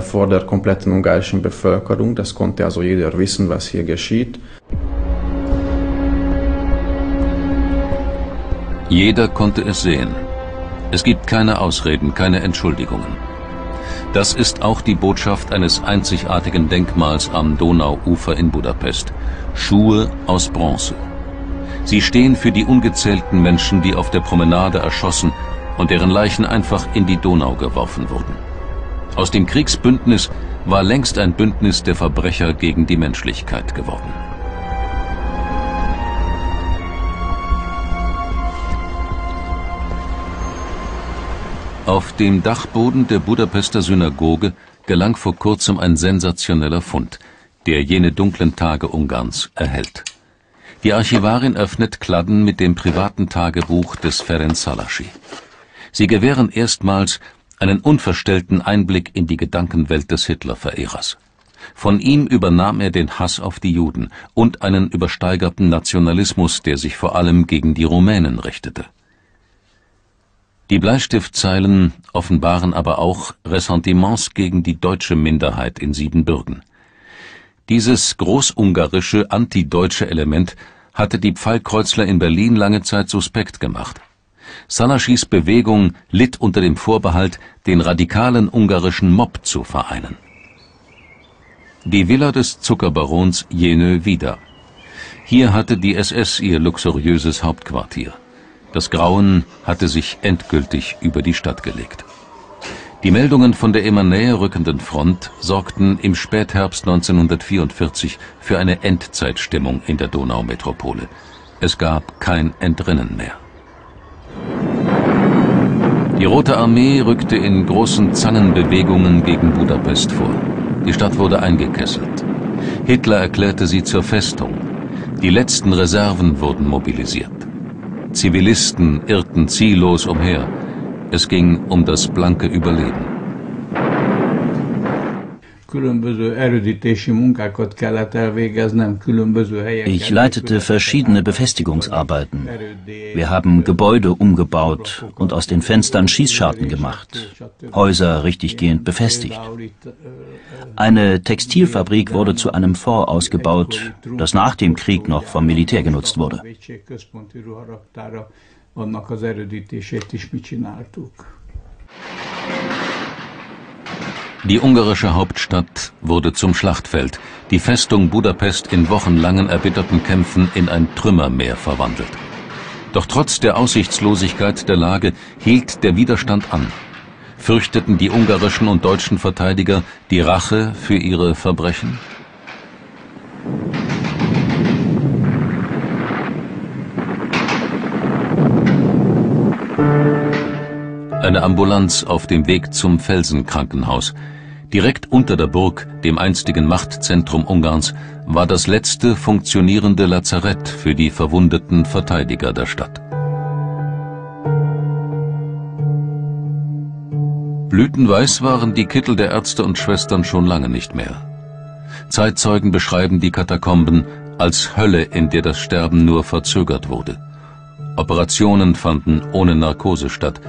vor der kompletten ungarischen Bevölkerung. Das konnte also jeder wissen, was hier geschieht. Jeder konnte es sehen. Es gibt keine Ausreden, keine Entschuldigungen. Das ist auch die Botschaft eines einzigartigen Denkmals am Donauufer in Budapest. Schuhe aus Bronze. Sie stehen für die ungezählten Menschen, die auf der Promenade erschossen und deren Leichen einfach in die Donau geworfen wurden. Aus dem Kriegsbündnis war längst ein Bündnis der Verbrecher gegen die Menschlichkeit geworden. Auf dem Dachboden der Budapester Synagoge gelang vor kurzem ein sensationeller Fund, der jene dunklen Tage Ungarns erhält. Die Archivarin öffnet Kladden mit dem privaten Tagebuch des Ferenc Salaschi. Sie gewähren erstmals einen unverstellten Einblick in die Gedankenwelt des Hitlerverehrers. Von ihm übernahm er den Hass auf die Juden und einen übersteigerten Nationalismus, der sich vor allem gegen die Rumänen richtete. Die Bleistiftzeilen offenbaren aber auch Ressentiments gegen die deutsche Minderheit in Siebenbürgen. Dieses großungarische, antideutsche Element hatte die Pfeilkreuzler in Berlin lange Zeit suspekt gemacht. Salaschis Bewegung litt unter dem Vorbehalt, den radikalen ungarischen Mob zu vereinen. Die Villa des Zuckerbarons Jenö wieder. Hier hatte die SS ihr luxuriöses Hauptquartier. Das Grauen hatte sich endgültig über die Stadt gelegt. Die Meldungen von der immer näher rückenden Front sorgten im Spätherbst 1944 für eine Endzeitstimmung in der Donaumetropole. Es gab kein Entrinnen mehr. Die Rote Armee rückte in großen Zangenbewegungen gegen Budapest vor. Die Stadt wurde eingekesselt. Hitler erklärte sie zur Festung. Die letzten Reserven wurden mobilisiert. Zivilisten irrten ziellos umher. Es ging um das blanke Überleben. Ich leitete verschiedene Befestigungsarbeiten. Wir haben Gebäude umgebaut und aus den Fenstern Schießscharten gemacht, Häuser richtiggehend befestigt. Eine Textilfabrik wurde zu einem Fort ausgebaut, das nach dem Krieg noch vom Militär genutzt wurde. Die ungarische Hauptstadt wurde zum Schlachtfeld, die Festung Budapest in wochenlangen erbitterten Kämpfen in ein Trümmermeer verwandelt. Doch trotz der Aussichtslosigkeit der Lage hielt der Widerstand an. Fürchteten die ungarischen und deutschen Verteidiger die Rache für ihre Verbrechen? Eine Ambulanz auf dem Weg zum Felsenkrankenhaus. Direkt unter der Burg, dem einstigen Machtzentrum Ungarns, war das letzte funktionierende Lazarett für die verwundeten Verteidiger der Stadt. Blütenweiß waren die Kittel der Ärzte und Schwestern schon lange nicht mehr. Zeitzeugen beschreiben die Katakomben als Hölle, in der das Sterben nur verzögert wurde. Operationen fanden ohne Narkose statt,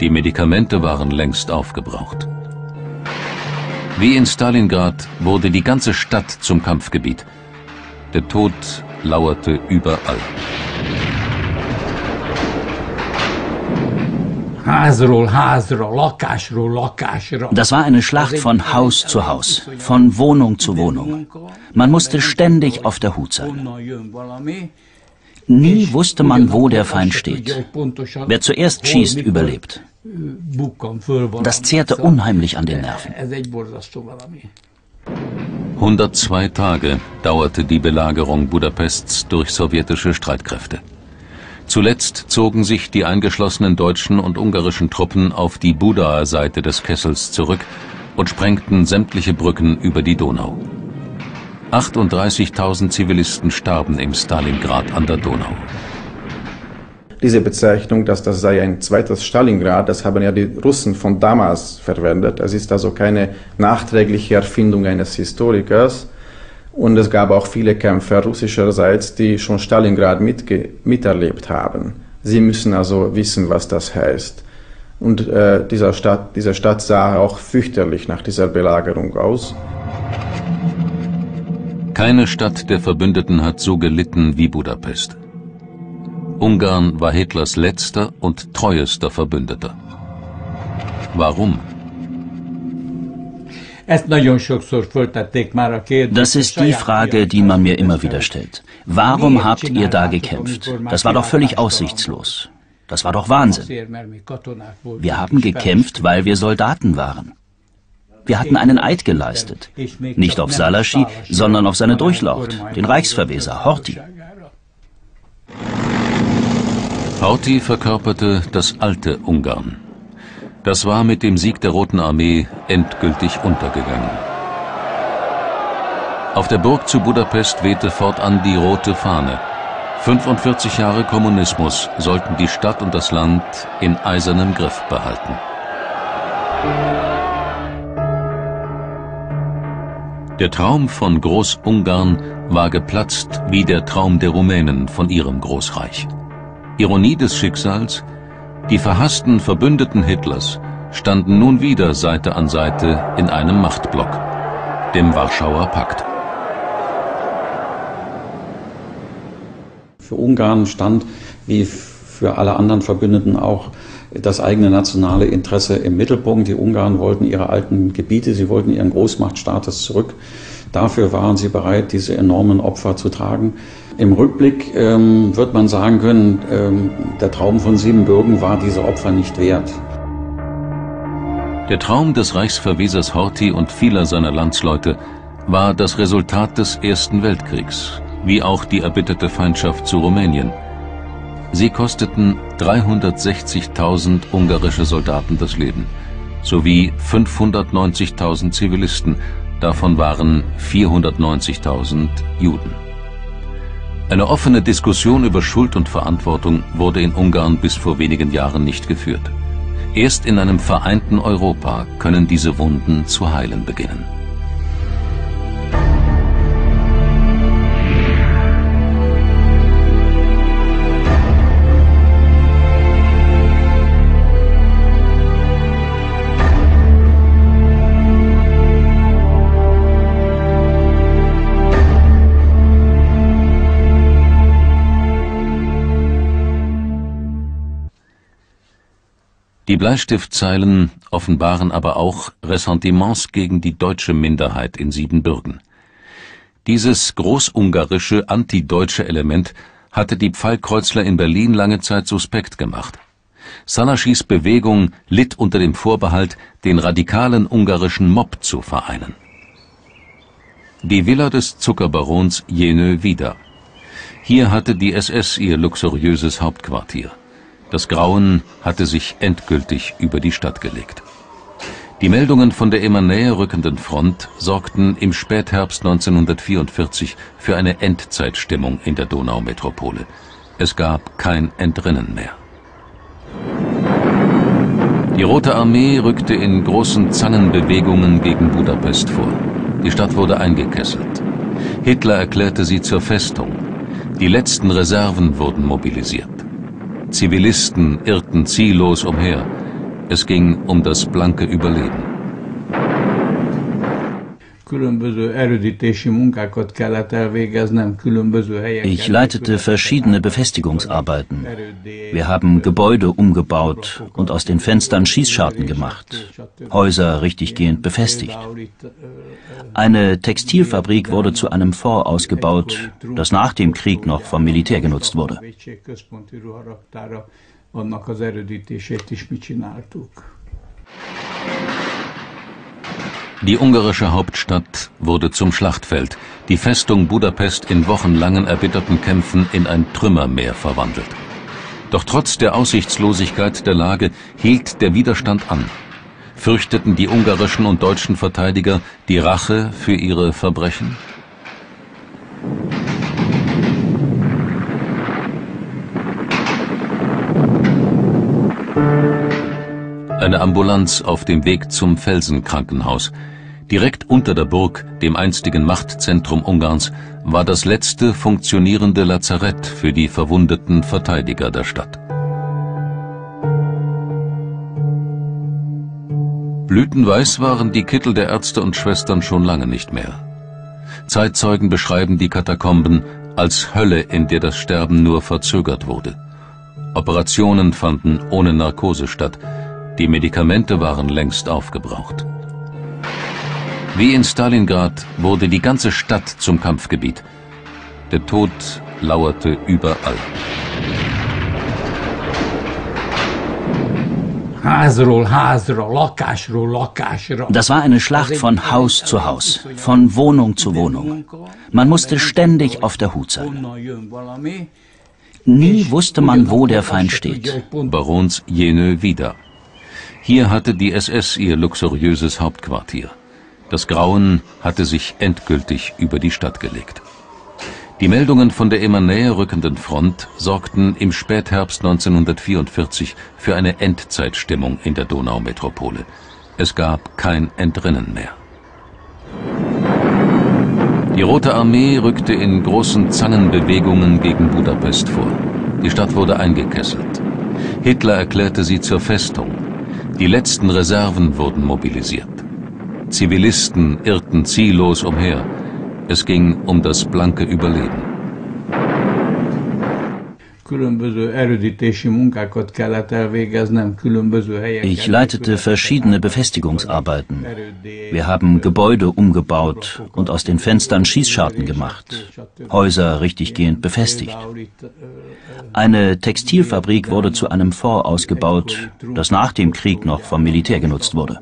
die Medikamente waren längst aufgebraucht. Wie in Stalingrad wurde die ganze Stadt zum Kampfgebiet. Der Tod lauerte überall. Das war eine Schlacht von Haus zu Haus, von Wohnung zu Wohnung. Man musste ständig auf der Hut sein. Nie wusste man, wo der Feind steht. Wer zuerst schießt, überlebt. Das zehrte unheimlich an den Nerven. 102 Tage dauerte die Belagerung Budapests durch sowjetische Streitkräfte. Zuletzt zogen sich die eingeschlossenen deutschen und ungarischen Truppen auf die Budaer Seite des Kessels zurück und sprengten sämtliche Brücken über die Donau. 38.000 Zivilisten starben im Stalingrad an der Donau. Diese Bezeichnung, dass das sei ein zweites Stalingrad, das haben ja die Russen von damals verwendet. Es ist also keine nachträgliche Erfindung eines Historikers. Und es gab auch viele Kämpfer russischerseits, die schon Stalingrad miterlebt haben. Sie müssen also wissen, was das heißt. Und äh, dieser Stadt, diese Stadt sah auch fürchterlich nach dieser Belagerung aus. Keine Stadt der Verbündeten hat so gelitten wie Budapest. Ungarn war Hitlers letzter und treuester Verbündeter. Warum? Das ist die Frage, die man mir immer wieder stellt. Warum habt ihr da gekämpft? Das war doch völlig aussichtslos. Das war doch Wahnsinn. Wir haben gekämpft, weil wir Soldaten waren. Wir hatten einen Eid geleistet. Nicht auf Salaschi, sondern auf seine Durchlaucht, den Reichsverweser Horthy. Horthy verkörperte das alte Ungarn. Das war mit dem Sieg der Roten Armee endgültig untergegangen. Auf der Burg zu Budapest wehte fortan die rote Fahne. 45 Jahre Kommunismus sollten die Stadt und das Land in eisernem Griff behalten. Der Traum von Großungarn war geplatzt wie der Traum der Rumänen von ihrem Großreich. Ironie des Schicksals – die verhassten Verbündeten Hitlers standen nun wieder Seite an Seite in einem Machtblock, dem Warschauer Pakt. Für Ungarn stand, wie für alle anderen Verbündeten auch, das eigene nationale Interesse im Mittelpunkt. Die Ungarn wollten ihre alten Gebiete, sie wollten ihren Großmachtstatus zurück. Dafür waren sie bereit, diese enormen Opfer zu tragen. Im Rückblick ähm, wird man sagen können, ähm, der Traum von Siebenbürgen war diese Opfer nicht wert. Der Traum des Reichsverwesers Horthy und vieler seiner Landsleute war das Resultat des Ersten Weltkriegs, wie auch die erbitterte Feindschaft zu Rumänien. Sie kosteten 360.000 ungarische Soldaten das Leben, sowie 590.000 Zivilisten, davon waren 490.000 Juden. Eine offene Diskussion über Schuld und Verantwortung wurde in Ungarn bis vor wenigen Jahren nicht geführt. Erst in einem vereinten Europa können diese Wunden zu heilen beginnen. Die Bleistiftzeilen offenbaren aber auch Ressentiments gegen die deutsche Minderheit in Siebenbürgen. Dieses großungarische, antideutsche Element hatte die Pfeilkreuzler in Berlin lange Zeit suspekt gemacht. Salaschis Bewegung litt unter dem Vorbehalt, den radikalen ungarischen Mob zu vereinen. Die Villa des Zuckerbarons Jenö wieder. Hier hatte die SS ihr luxuriöses Hauptquartier. Das Grauen hatte sich endgültig über die Stadt gelegt. Die Meldungen von der immer näher rückenden Front sorgten im Spätherbst 1944 für eine Endzeitstimmung in der Donaumetropole. Es gab kein Entrinnen mehr. Die Rote Armee rückte in großen Zangenbewegungen gegen Budapest vor. Die Stadt wurde eingekesselt. Hitler erklärte sie zur Festung. Die letzten Reserven wurden mobilisiert. Zivilisten irrten ziellos umher. Es ging um das blanke Überleben. Ich leitete verschiedene Befestigungsarbeiten. Wir haben Gebäude umgebaut und aus den Fenstern Schießscharten gemacht, Häuser richtiggehend befestigt. Eine Textilfabrik wurde zu einem Fort ausgebaut, das nach dem Krieg noch vom Militär genutzt wurde. Die ungarische Hauptstadt wurde zum Schlachtfeld, die Festung Budapest in wochenlangen erbitterten Kämpfen in ein Trümmermeer verwandelt. Doch trotz der Aussichtslosigkeit der Lage hielt der Widerstand an. Fürchteten die ungarischen und deutschen Verteidiger die Rache für ihre Verbrechen? Eine Ambulanz auf dem Weg zum Felsenkrankenhaus. Direkt unter der Burg, dem einstigen Machtzentrum Ungarns, war das letzte funktionierende Lazarett für die verwundeten Verteidiger der Stadt. Blütenweiß waren die Kittel der Ärzte und Schwestern schon lange nicht mehr. Zeitzeugen beschreiben die Katakomben als Hölle, in der das Sterben nur verzögert wurde. Operationen fanden ohne Narkose statt, die Medikamente waren längst aufgebraucht. Wie in Stalingrad wurde die ganze Stadt zum Kampfgebiet. Der Tod lauerte überall. Das war eine Schlacht von Haus zu Haus, von Wohnung zu Wohnung. Man musste ständig auf der Hut sein. Nie wusste man, wo der Feind steht. Barons Jenö wieder. Hier hatte die SS ihr luxuriöses Hauptquartier. Das Grauen hatte sich endgültig über die Stadt gelegt. Die Meldungen von der immer näher rückenden Front sorgten im Spätherbst 1944 für eine Endzeitstimmung in der Donaumetropole. Es gab kein Entrinnen mehr. Die Rote Armee rückte in großen Zangenbewegungen gegen Budapest vor. Die Stadt wurde eingekesselt. Hitler erklärte sie zur Festung. Die letzten Reserven wurden mobilisiert. Zivilisten irrten ziellos umher. Es ging um das blanke Überleben. Ich leitete verschiedene Befestigungsarbeiten. Wir haben Gebäude umgebaut und aus den Fenstern Schießscharten gemacht, Häuser richtiggehend befestigt. Eine Textilfabrik wurde zu einem Fort ausgebaut, das nach dem Krieg noch vom Militär genutzt wurde.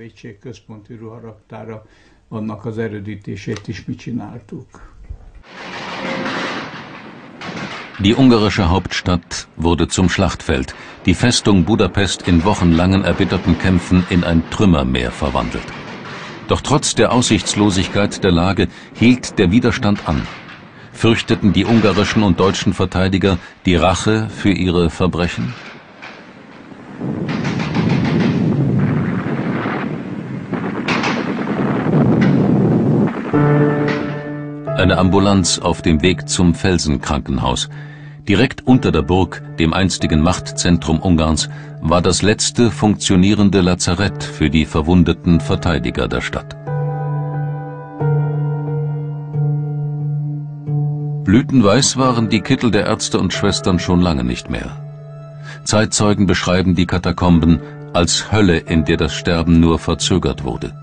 Die ungarische Hauptstadt wurde zum Schlachtfeld, die Festung Budapest in wochenlangen erbitterten Kämpfen in ein Trümmermeer verwandelt. Doch trotz der Aussichtslosigkeit der Lage hielt der Widerstand an. Fürchteten die ungarischen und deutschen Verteidiger die Rache für ihre Verbrechen? Eine Ambulanz auf dem Weg zum Felsenkrankenhaus. Direkt unter der Burg, dem einstigen Machtzentrum Ungarns, war das letzte funktionierende Lazarett für die verwundeten Verteidiger der Stadt. Blütenweiß waren die Kittel der Ärzte und Schwestern schon lange nicht mehr. Zeitzeugen beschreiben die Katakomben als Hölle, in der das Sterben nur verzögert wurde.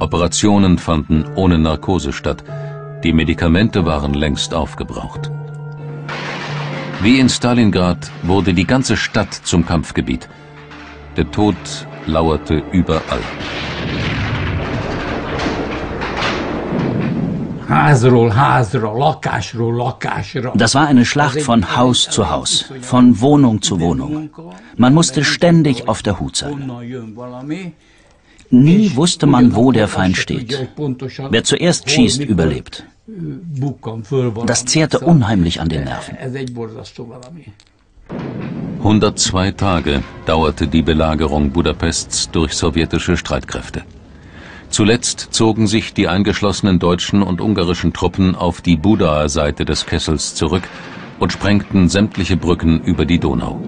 Operationen fanden ohne Narkose statt, die Medikamente waren längst aufgebraucht. Wie in Stalingrad wurde die ganze Stadt zum Kampfgebiet. Der Tod lauerte überall. Das war eine Schlacht von Haus zu Haus, von Wohnung zu Wohnung. Man musste ständig auf der Hut sein. Nie wusste man, wo der Feind steht. Wer zuerst schießt, überlebt. Das zehrte unheimlich an den Nerven. 102 Tage dauerte die Belagerung Budapests durch sowjetische Streitkräfte. Zuletzt zogen sich die eingeschlossenen deutschen und ungarischen Truppen auf die Budaer Seite des Kessels zurück und sprengten sämtliche Brücken über die Donau.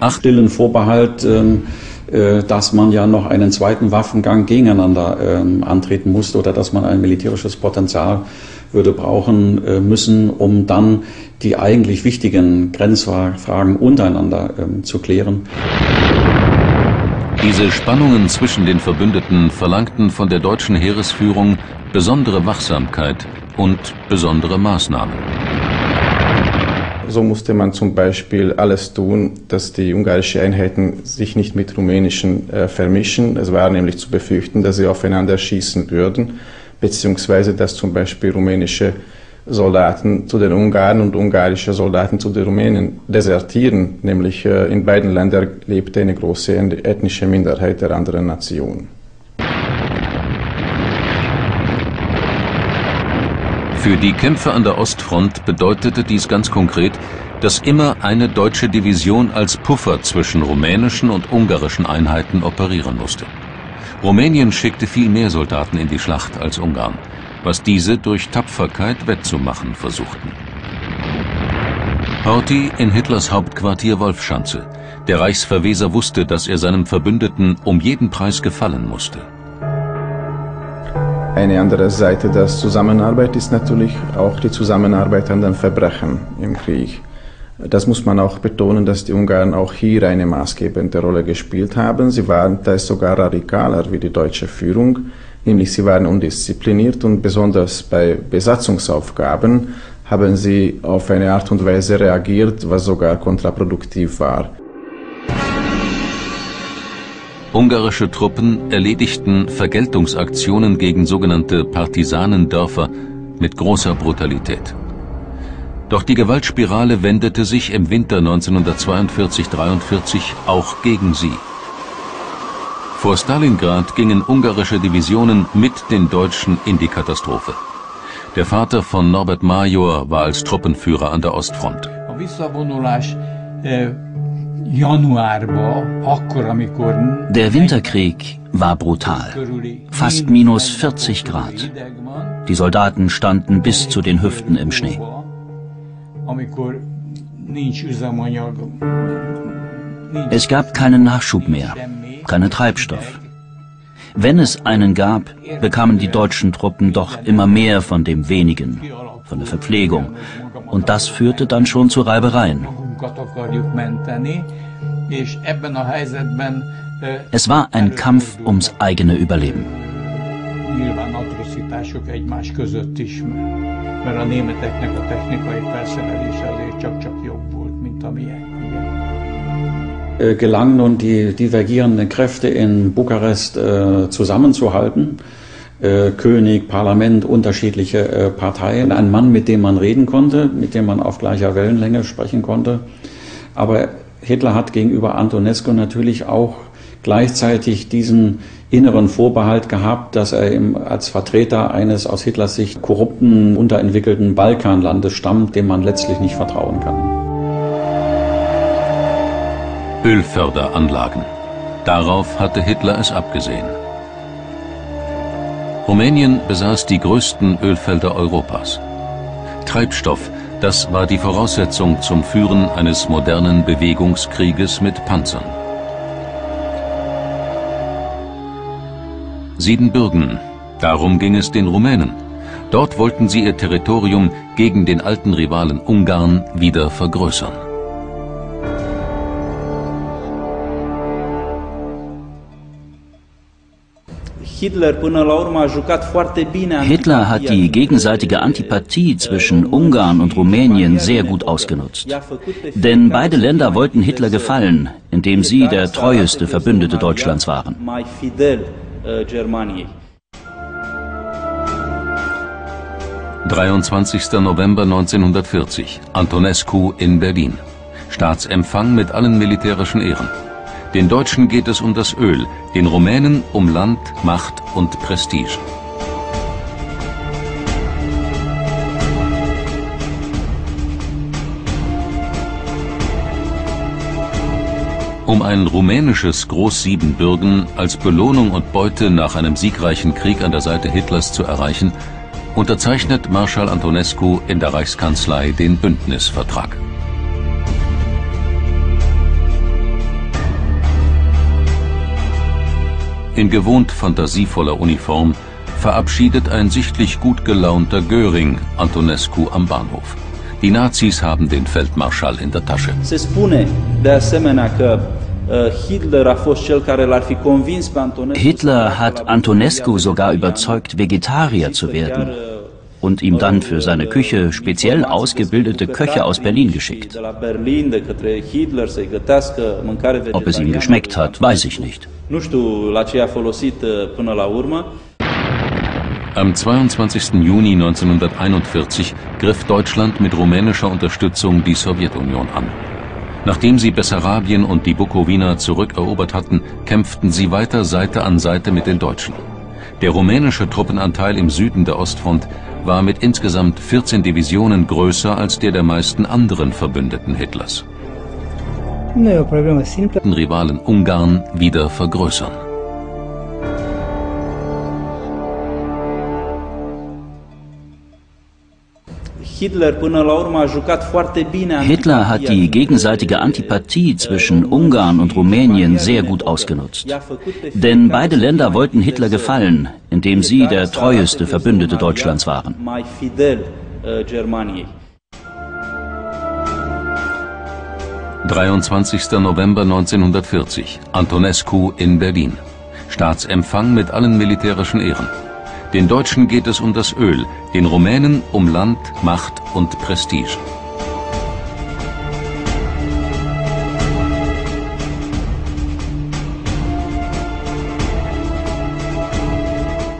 Acht stillen Vorbehalt ähm, äh, dass man ja noch einen zweiten Waffengang gegeneinander ähm, antreten musste oder dass man ein militärisches Potenzial würde brauchen äh, müssen, um dann die eigentlich wichtigen Grenzfragen untereinander ähm, zu klären. Diese Spannungen zwischen den Verbündeten verlangten von der deutschen Heeresführung besondere Wachsamkeit und besondere Maßnahmen. So musste man zum Beispiel alles tun, dass die ungarischen Einheiten sich nicht mit rumänischen äh, vermischen. Es war nämlich zu befürchten, dass sie aufeinander schießen würden, beziehungsweise dass zum Beispiel rumänische Soldaten zu den Ungarn und ungarische Soldaten zu den Rumänen desertieren. Nämlich äh, in beiden Ländern lebte eine große ethnische Minderheit der anderen Nationen. Für die Kämpfe an der Ostfront bedeutete dies ganz konkret, dass immer eine deutsche Division als Puffer zwischen rumänischen und ungarischen Einheiten operieren musste. Rumänien schickte viel mehr Soldaten in die Schlacht als Ungarn, was diese durch Tapferkeit wettzumachen versuchten. Horthy in Hitlers Hauptquartier Wolfschanze. Der Reichsverweser wusste, dass er seinem Verbündeten um jeden Preis gefallen musste. Eine andere Seite der Zusammenarbeit ist natürlich auch die Zusammenarbeit an den Verbrechen im Krieg. Das muss man auch betonen, dass die Ungarn auch hier eine maßgebende Rolle gespielt haben. Sie waren da sogar radikaler wie die deutsche Führung, nämlich sie waren undiszipliniert und besonders bei Besatzungsaufgaben haben sie auf eine Art und Weise reagiert, was sogar kontraproduktiv war. Ungarische Truppen erledigten Vergeltungsaktionen gegen sogenannte Partisanendörfer mit großer Brutalität. Doch die Gewaltspirale wendete sich im Winter 1942-43 auch gegen sie. Vor Stalingrad gingen ungarische Divisionen mit den Deutschen in die Katastrophe. Der Vater von Norbert Major war als Truppenführer an der Ostfront. Der Winterkrieg war brutal. Fast minus 40 Grad. Die Soldaten standen bis zu den Hüften im Schnee. Es gab keinen Nachschub mehr, keinen Treibstoff. Wenn es einen gab, bekamen die deutschen Truppen doch immer mehr von dem wenigen, von der Verpflegung. Und das führte dann schon zu Reibereien. Es war ein Kampf ums eigene Überleben. Äh, gelang nun die divergierenden Kräfte in Bukarest äh, zusammenzuhalten. Äh, König, Parlament, unterschiedliche äh, Parteien. Ein Mann, mit dem man reden konnte, mit dem man auf gleicher Wellenlänge sprechen konnte. Aber Hitler hat gegenüber Antonescu natürlich auch gleichzeitig diesen inneren Vorbehalt gehabt, dass er im, als Vertreter eines aus Hitlers Sicht korrupten, unterentwickelten Balkanlandes stammt, dem man letztlich nicht vertrauen kann. Ölförderanlagen. Darauf hatte Hitler es abgesehen. Rumänien besaß die größten Ölfelder Europas. Treibstoff das war die Voraussetzung zum Führen eines modernen Bewegungskrieges mit Panzern. Siebenbürgen, darum ging es den Rumänen. Dort wollten sie ihr Territorium gegen den alten Rivalen Ungarn wieder vergrößern. Hitler hat die gegenseitige Antipathie zwischen Ungarn und Rumänien sehr gut ausgenutzt. Denn beide Länder wollten Hitler gefallen, indem sie der treueste Verbündete Deutschlands waren. 23. November 1940, Antonescu in Berlin. Staatsempfang mit allen militärischen Ehren. Den Deutschen geht es um das Öl, den Rumänen um Land, Macht und Prestige. Um ein rumänisches Großsiebenbürgen als Belohnung und Beute nach einem siegreichen Krieg an der Seite Hitlers zu erreichen, unterzeichnet Marschall Antonescu in der Reichskanzlei den Bündnisvertrag. In gewohnt fantasievoller Uniform verabschiedet ein sichtlich gut gelaunter Göring Antonescu am Bahnhof. Die Nazis haben den Feldmarschall in der Tasche. Uh, Hitler hat Antonescu sogar überzeugt, Vegetarier zu werden und ihm dann für seine Küche speziell ausgebildete Köche aus Berlin geschickt. Ob es ihm geschmeckt hat, weiß ich nicht. Am 22. Juni 1941 griff Deutschland mit rumänischer Unterstützung die Sowjetunion an. Nachdem sie Bessarabien und die Bukowina zurückerobert hatten, kämpften sie weiter Seite an Seite mit den Deutschen. Der rumänische Truppenanteil im Süden der Ostfront war mit insgesamt 14 Divisionen größer als der der meisten anderen Verbündeten Hitlers. Den Rivalen Ungarn wieder vergrößern. Hitler hat die gegenseitige Antipathie zwischen Ungarn und Rumänien sehr gut ausgenutzt. Denn beide Länder wollten Hitler gefallen, indem sie der treueste Verbündete Deutschlands waren. 23. November 1940, Antonescu in Berlin. Staatsempfang mit allen militärischen Ehren. Den Deutschen geht es um das Öl, den Rumänen um Land, Macht und Prestige.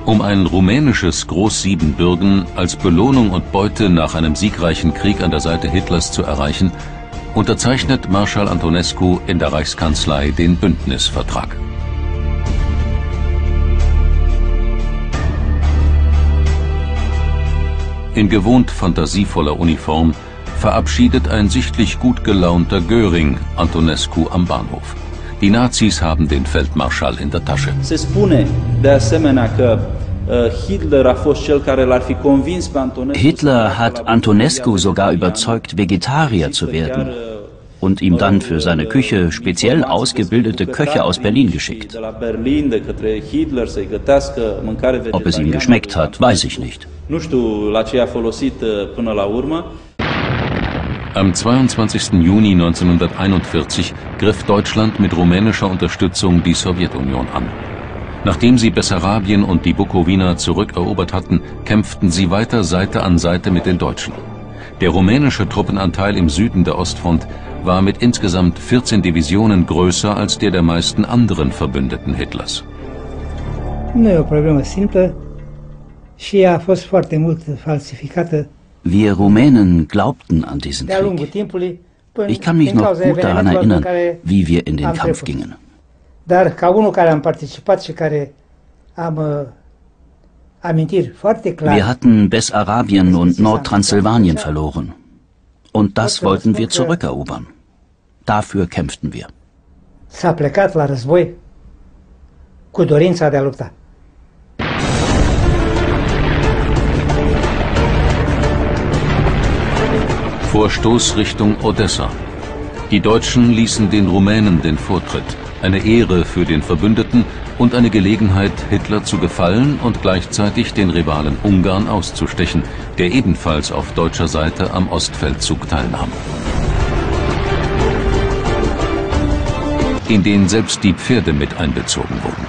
Um ein rumänisches Großsiebenbürgen als Belohnung und Beute nach einem siegreichen Krieg an der Seite Hitlers zu erreichen, unterzeichnet Marschall Antonescu in der Reichskanzlei den Bündnisvertrag. In gewohnt fantasievoller Uniform verabschiedet ein sichtlich gut gelaunter Göring Antonescu am Bahnhof. Die Nazis haben den Feldmarschall in der Tasche. Uh, Hitler hat Antonescu sogar überzeugt, Vegetarier zu werden und ihm dann für seine Küche speziell ausgebildete Köche aus Berlin geschickt. Ob es ihm geschmeckt hat, weiß ich nicht. Am 22. Juni 1941 griff Deutschland mit rumänischer Unterstützung die Sowjetunion an. Nachdem sie Bessarabien und die Bukowina zurückerobert hatten, kämpften sie weiter Seite an Seite mit den Deutschen. Der rumänische Truppenanteil im Süden der Ostfront war mit insgesamt 14 Divisionen größer als der der meisten anderen Verbündeten Hitlers. Wir Rumänen glaubten an diesen Krieg. Ich kann mich noch gut daran erinnern, wie wir in den Kampf gingen. Dar ca unul care am participat și care am uh. Wir hatten Bessarabien und Nordtransilvanien verloren. Und das wollten wir zurückerobern. Dafür kämpften wir. S-a plecat la război cu dorința de a lupta. Vorstoß Richtung Odessa. Die Deutschen ließen den Rumänen den Vortritt eine Ehre für den Verbündeten und eine Gelegenheit, Hitler zu gefallen und gleichzeitig den Rivalen Ungarn auszustechen, der ebenfalls auf deutscher Seite am Ostfeldzug teilnahm. In den selbst die Pferde mit einbezogen wurden.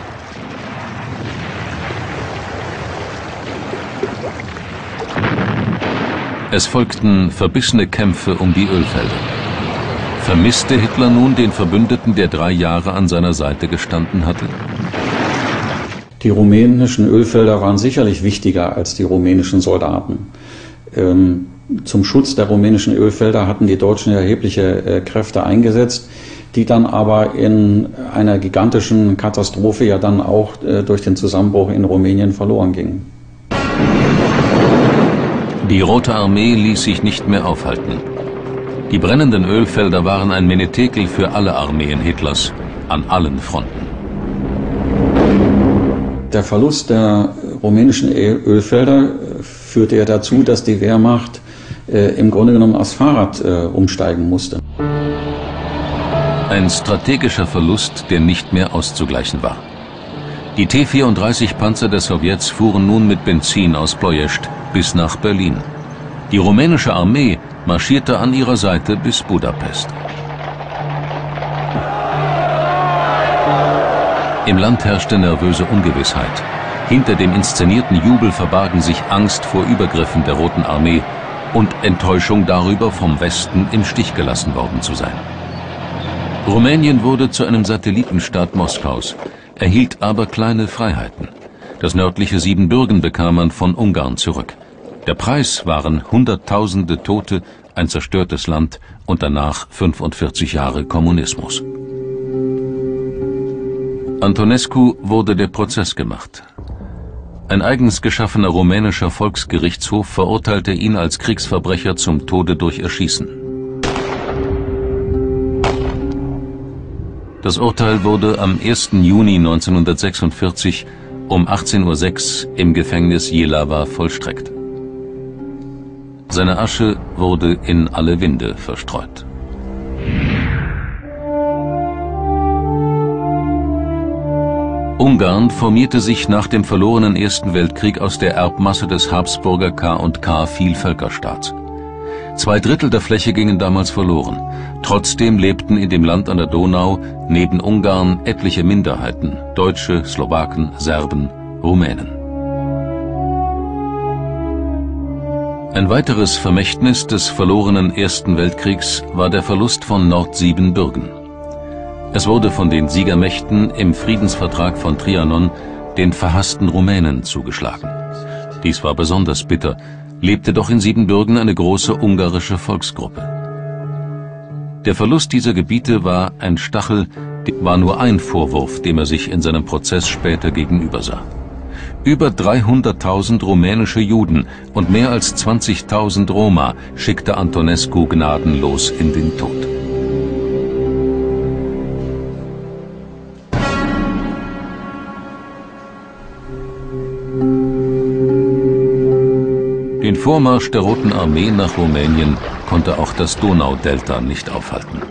Es folgten verbissene Kämpfe um die Ölfelder. Vermisste Hitler nun den Verbündeten, der drei Jahre an seiner Seite gestanden hatte? Die rumänischen Ölfelder waren sicherlich wichtiger als die rumänischen Soldaten. Ähm, zum Schutz der rumänischen Ölfelder hatten die Deutschen erhebliche äh, Kräfte eingesetzt, die dann aber in einer gigantischen Katastrophe ja dann auch äh, durch den Zusammenbruch in Rumänien verloren gingen. Die Rote Armee ließ sich nicht mehr aufhalten. Die brennenden Ölfelder waren ein Menetekel für alle Armeen Hitlers an allen Fronten. Der Verlust der rumänischen Ölfelder führte ja dazu, dass die Wehrmacht äh, im Grunde genommen aufs Fahrrad äh, umsteigen musste. Ein strategischer Verlust, der nicht mehr auszugleichen war. Die T-34 Panzer der Sowjets fuhren nun mit Benzin aus Ploiești bis nach Berlin. Die rumänische Armee marschierte an ihrer Seite bis Budapest. Im Land herrschte nervöse Ungewissheit. Hinter dem inszenierten Jubel verbargen sich Angst vor Übergriffen der Roten Armee und Enttäuschung darüber, vom Westen im Stich gelassen worden zu sein. Rumänien wurde zu einem Satellitenstaat Moskaus, erhielt aber kleine Freiheiten. Das nördliche Siebenbürgen bekam man von Ungarn zurück. Der Preis waren Hunderttausende Tote, ein zerstörtes Land und danach 45 Jahre Kommunismus. Antonescu wurde der Prozess gemacht. Ein eigens geschaffener rumänischer Volksgerichtshof verurteilte ihn als Kriegsverbrecher zum Tode durch Erschießen. Das Urteil wurde am 1. Juni 1946 um 18.06 Uhr im Gefängnis Jihlava vollstreckt. Seine Asche wurde in alle Winde verstreut. Ungarn formierte sich nach dem verlorenen Ersten Weltkrieg aus der Erbmasse des Habsburger K&K Vielvölkerstaats. Zwei Drittel der Fläche gingen damals verloren. Trotzdem lebten in dem Land an der Donau neben Ungarn etliche Minderheiten, Deutsche, Slowaken, Serben, Rumänen. Ein weiteres Vermächtnis des verlorenen Ersten Weltkriegs war der Verlust von Nordsiebenbürgen. Es wurde von den Siegermächten im Friedensvertrag von Trianon den verhassten Rumänen zugeschlagen. Dies war besonders bitter, lebte doch in Siebenbürgen eine große ungarische Volksgruppe. Der Verlust dieser Gebiete war ein Stachel, war nur ein Vorwurf, dem er sich in seinem Prozess später gegenübersah. Über 300.000 rumänische Juden und mehr als 20.000 Roma schickte Antonescu gnadenlos in den Tod. Vormarsch der Roten Armee nach Rumänien konnte auch das Donaudelta nicht aufhalten.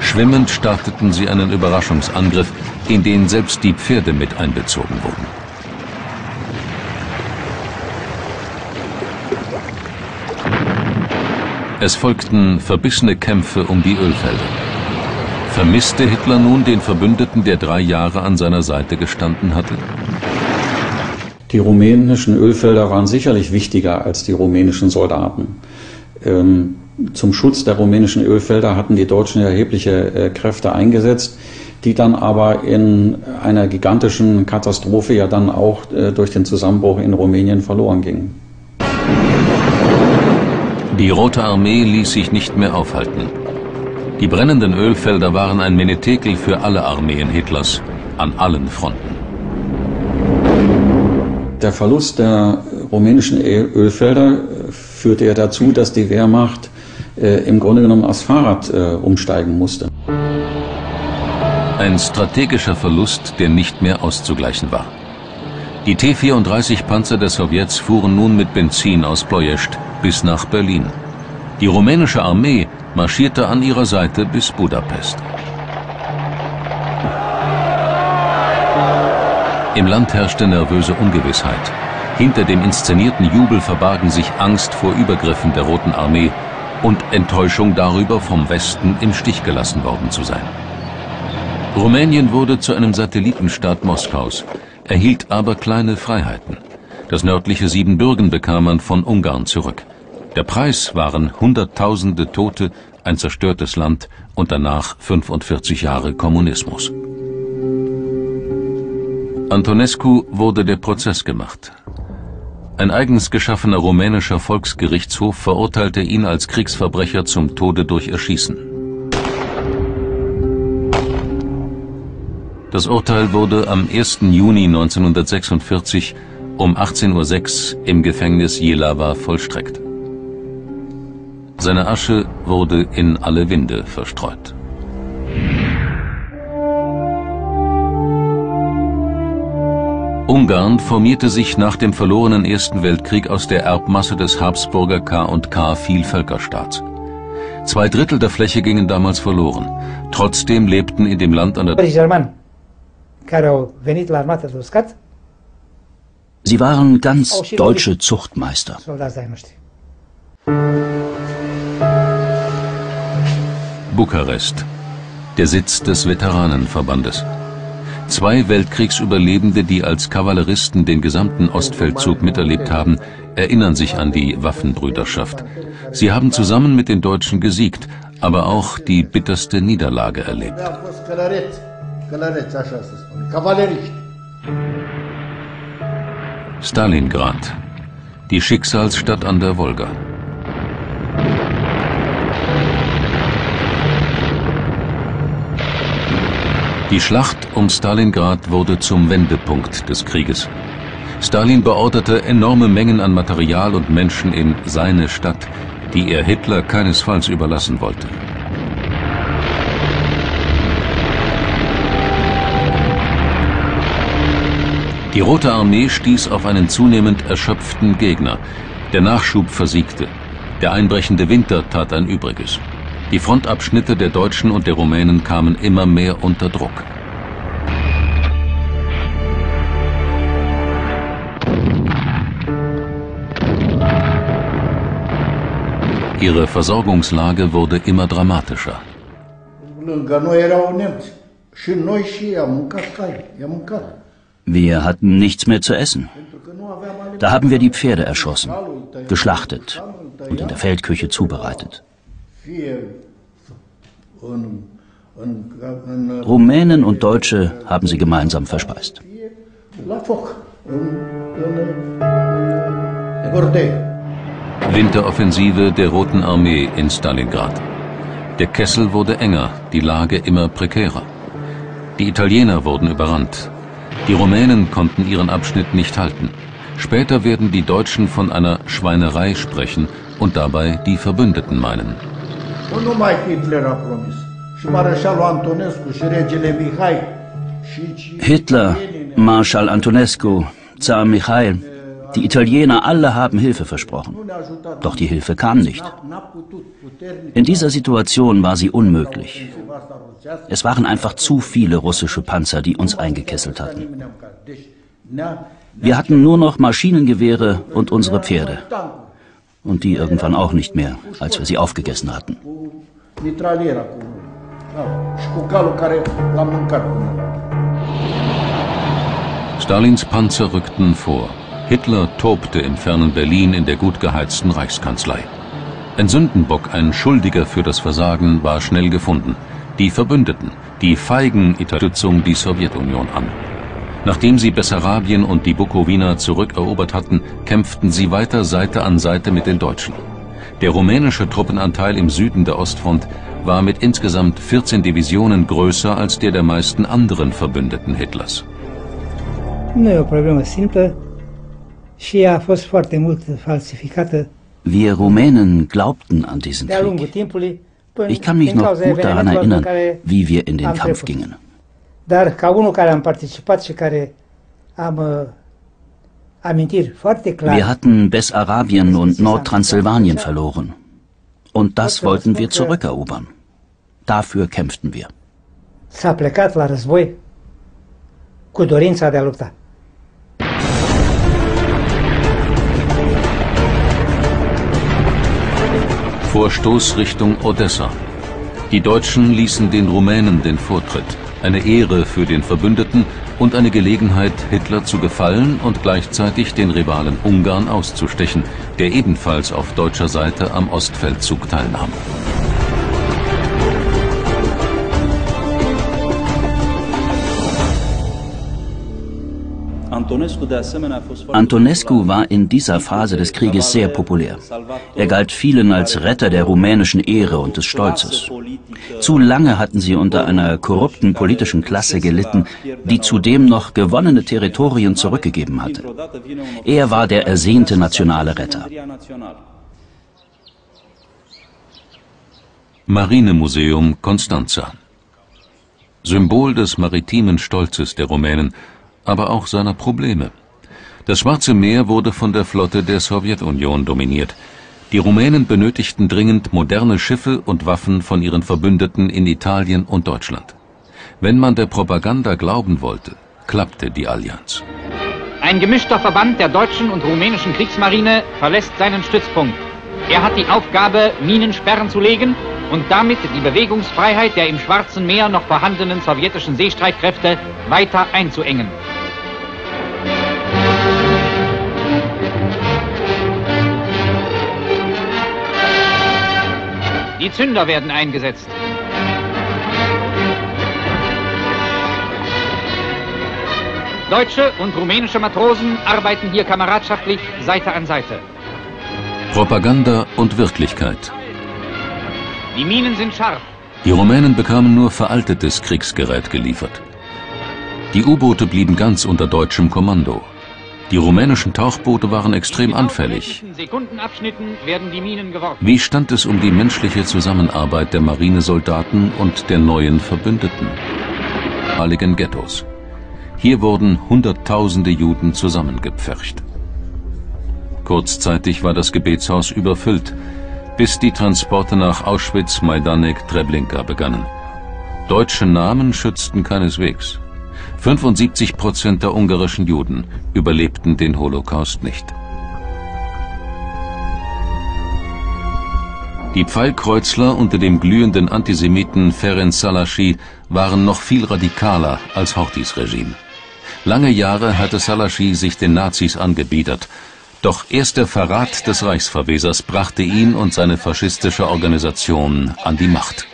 Schwimmend starteten sie einen Überraschungsangriff, in den selbst die Pferde mit einbezogen wurden. Es folgten verbissene Kämpfe um die Ölfelder. Vermisste Hitler nun den Verbündeten, der drei Jahre an seiner Seite gestanden hatte? Die rumänischen Ölfelder waren sicherlich wichtiger als die rumänischen Soldaten. Ähm, zum Schutz der rumänischen Ölfelder hatten die Deutschen erhebliche äh, Kräfte eingesetzt, die dann aber in einer gigantischen Katastrophe ja dann auch äh, durch den Zusammenbruch in Rumänien verloren gingen. Die Rote Armee ließ sich nicht mehr aufhalten. Die brennenden Ölfelder waren ein Menetekel für alle Armeen Hitlers an allen Fronten. Der Verlust der rumänischen Ölfelder führte ja dazu, dass die Wehrmacht äh, im Grunde genommen aufs Fahrrad äh, umsteigen musste. Ein strategischer Verlust, der nicht mehr auszugleichen war. Die T-34 Panzer der Sowjets fuhren nun mit Benzin aus Ploiești bis nach Berlin. Die rumänische Armee marschierte an ihrer Seite bis Budapest. Im Land herrschte nervöse Ungewissheit. Hinter dem inszenierten Jubel verbargen sich Angst vor Übergriffen der Roten Armee und Enttäuschung darüber, vom Westen im Stich gelassen worden zu sein. Rumänien wurde zu einem Satellitenstaat Moskaus, erhielt aber kleine Freiheiten. Das nördliche Siebenbürgen bekam man von Ungarn zurück. Der Preis waren Hunderttausende Tote, ein zerstörtes Land und danach 45 Jahre Kommunismus. Antonescu wurde der Prozess gemacht. Ein eigens geschaffener rumänischer Volksgerichtshof verurteilte ihn als Kriegsverbrecher zum Tode durch Erschießen. Das Urteil wurde am 1. Juni 1946 um 18.06 Uhr im Gefängnis Jihlava vollstreckt. Seine Asche wurde in alle Winde verstreut. Ungarn formierte sich nach dem verlorenen Ersten Weltkrieg aus der Erbmasse des Habsburger K&K Vielvölkerstaats. Zwei Drittel der Fläche gingen damals verloren. Trotzdem lebten in dem Land an der... Sie waren ganz deutsche Zuchtmeister. Bukarest, der Sitz des Veteranenverbandes. Zwei Weltkriegsüberlebende, die als Kavalleristen den gesamten Ostfeldzug miterlebt haben, erinnern sich an die Waffenbrüderschaft. Sie haben zusammen mit den Deutschen gesiegt, aber auch die bitterste Niederlage erlebt. Stalingrad, die Schicksalsstadt an der Wolga. Die Schlacht um Stalingrad wurde zum Wendepunkt des Krieges. Stalin beorderte enorme Mengen an Material und Menschen in seine Stadt, die er Hitler keinesfalls überlassen wollte. Die Rote Armee stieß auf einen zunehmend erschöpften Gegner. Der Nachschub versiegte. Der einbrechende Winter tat ein Übriges. Die Frontabschnitte der Deutschen und der Rumänen kamen immer mehr unter Druck. Ihre Versorgungslage wurde immer dramatischer. Wir hatten nichts mehr zu essen. Da haben wir die Pferde erschossen, geschlachtet und in der Feldküche zubereitet. Rumänen und Deutsche haben sie gemeinsam verspeist. Winteroffensive der Roten Armee in Stalingrad. Der Kessel wurde enger, die Lage immer prekärer. Die Italiener wurden überrannt. Die Rumänen konnten ihren Abschnitt nicht halten. Später werden die Deutschen von einer Schweinerei sprechen und dabei die Verbündeten meinen. Hitler, Marschall Antonescu, Zar Michail, die Italiener alle haben Hilfe versprochen. Doch die Hilfe kam nicht. In dieser Situation war sie unmöglich. Es waren einfach zu viele russische Panzer, die uns eingekesselt hatten. Wir hatten nur noch Maschinengewehre und unsere Pferde. Und die irgendwann auch nicht mehr, als wir sie aufgegessen hatten. Stalins Panzer rückten vor. Hitler tobte im fernen Berlin in der gut geheizten Reichskanzlei. Ein Sündenbock, ein Schuldiger für das Versagen war schnell gefunden. Die Verbündeten, die feigen Unterstützung die Sowjetunion an. Nachdem sie Bessarabien und die Bukowina zurückerobert hatten, kämpften sie weiter Seite an Seite mit den Deutschen. Der rumänische Truppenanteil im Süden der Ostfront war mit insgesamt 14 Divisionen größer als der der meisten anderen Verbündeten Hitlers. E. Wir Rumänen glaubten an diesen Krieg. Ich kann mich noch gut daran erinnern, wie wir in den Kampf gingen. Dar ca unul care am participat și care am uh, amintiri foarte clare. Wir hatten Bessarabien und Nordtranssilvanien verloren. Und das wollten wir zurückerobern. Dafür kämpften wir. S-a plecat la război cu dorința de a lupta. Vorstoß Richtung Odessa. Die Deutschen ließen den Rumänen den Vortritt. Eine Ehre für den Verbündeten und eine Gelegenheit, Hitler zu gefallen und gleichzeitig den Rivalen Ungarn auszustechen, der ebenfalls auf deutscher Seite am Ostfeldzug teilnahm. Antonescu war in dieser Phase des Krieges sehr populär. Er galt vielen als Retter der rumänischen Ehre und des Stolzes. Zu lange hatten sie unter einer korrupten politischen Klasse gelitten, die zudem noch gewonnene Territorien zurückgegeben hatte. Er war der ersehnte nationale Retter. Marinemuseum Constanza Symbol des maritimen Stolzes der Rumänen aber auch seiner Probleme. Das Schwarze Meer wurde von der Flotte der Sowjetunion dominiert. Die Rumänen benötigten dringend moderne Schiffe und Waffen von ihren Verbündeten in Italien und Deutschland. Wenn man der Propaganda glauben wollte, klappte die Allianz. Ein gemischter Verband der deutschen und rumänischen Kriegsmarine verlässt seinen Stützpunkt. Er hat die Aufgabe, Minensperren zu legen und damit die Bewegungsfreiheit der im Schwarzen Meer noch vorhandenen sowjetischen Seestreitkräfte weiter einzuengen. Die Zünder werden eingesetzt. Deutsche und rumänische Matrosen arbeiten hier kameradschaftlich Seite an Seite. Propaganda und Wirklichkeit. Die Minen sind scharf. Die Rumänen bekamen nur veraltetes Kriegsgerät geliefert. Die U-Boote blieben ganz unter deutschem Kommando. Die rumänischen Tauchboote waren extrem anfällig. Wie stand es um die menschliche Zusammenarbeit der Marinesoldaten und der neuen Verbündeten? Heiligen Ghettos. Hier wurden Hunderttausende Juden zusammengepfercht. Kurzzeitig war das Gebetshaus überfüllt. bis die Transporte nach Auschwitz, Majdanek, Treblinka begannen. Deutsche Namen schützten keineswegs. 75 Prozent der ungarischen Juden überlebten den Holocaust nicht. Die Pfeilkreuzler unter dem glühenden Antisemiten Ferenc Salaschi waren noch viel radikaler als Horthys Regime. Lange Jahre hatte Salaschi sich den Nazis angebiedert, doch erst der Verrat des Reichsverwesers brachte ihn und seine faschistische Organisation an die Macht.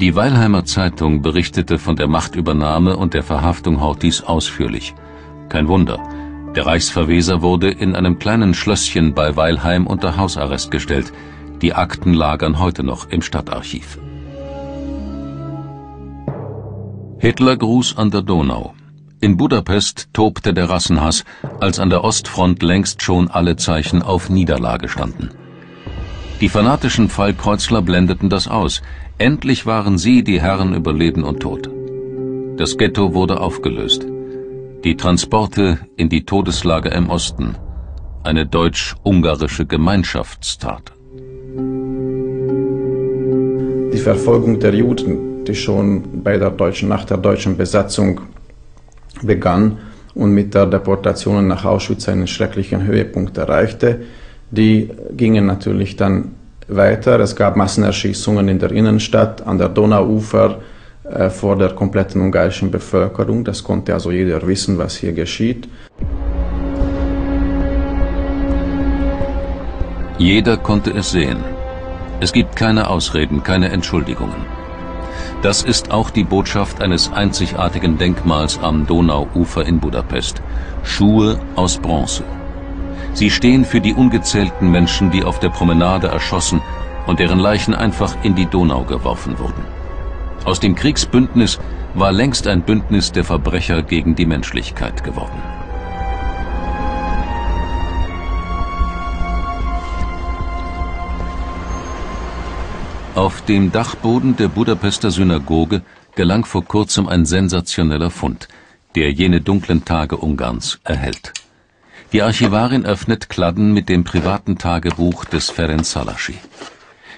Die Weilheimer Zeitung berichtete von der Machtübernahme und der Verhaftung Horthys ausführlich. Kein Wunder, der Reichsverweser wurde in einem kleinen Schlösschen bei Weilheim unter Hausarrest gestellt. Die Akten lagern heute noch im Stadtarchiv. Hitlergruß an der Donau. In Budapest tobte der Rassenhass, als an der Ostfront längst schon alle Zeichen auf Niederlage standen. Die fanatischen Fallkreuzler blendeten das aus. Endlich waren sie die Herren über Leben und Tod. Das Ghetto wurde aufgelöst. Die Transporte in die Todeslager im Osten. Eine deutsch-ungarische Gemeinschaftstat. Die Verfolgung der Juden, die schon bei der deutschen, nach der deutschen Besatzung begann und mit der Deportation nach Auschwitz einen schrecklichen Höhepunkt erreichte, die gingen natürlich dann weiter. Es gab Massenerschießungen in der Innenstadt, an der Donauufer, äh, vor der kompletten ungarischen Bevölkerung. Das konnte also jeder wissen, was hier geschieht. Jeder konnte es sehen. Es gibt keine Ausreden, keine Entschuldigungen. Das ist auch die Botschaft eines einzigartigen Denkmals am Donauufer in Budapest. Schuhe aus Bronze. Sie stehen für die ungezählten Menschen, die auf der Promenade erschossen und deren Leichen einfach in die Donau geworfen wurden. Aus dem Kriegsbündnis war längst ein Bündnis der Verbrecher gegen die Menschlichkeit geworden. Auf dem Dachboden der Budapester Synagoge gelang vor kurzem ein sensationeller Fund, der jene dunklen Tage Ungarns erhält. Die Archivarin öffnet Kladden mit dem privaten Tagebuch des Ferenc Salaschi.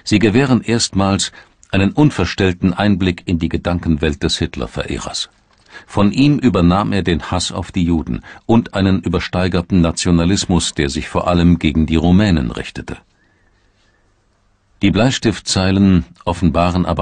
Sie gewähren erstmals einen unverstellten Einblick in die Gedankenwelt des Hitlerverehrers. Von ihm übernahm er den Hass auf die Juden und einen übersteigerten Nationalismus, der sich vor allem gegen die Rumänen richtete. Die Bleistiftzeilen offenbaren aber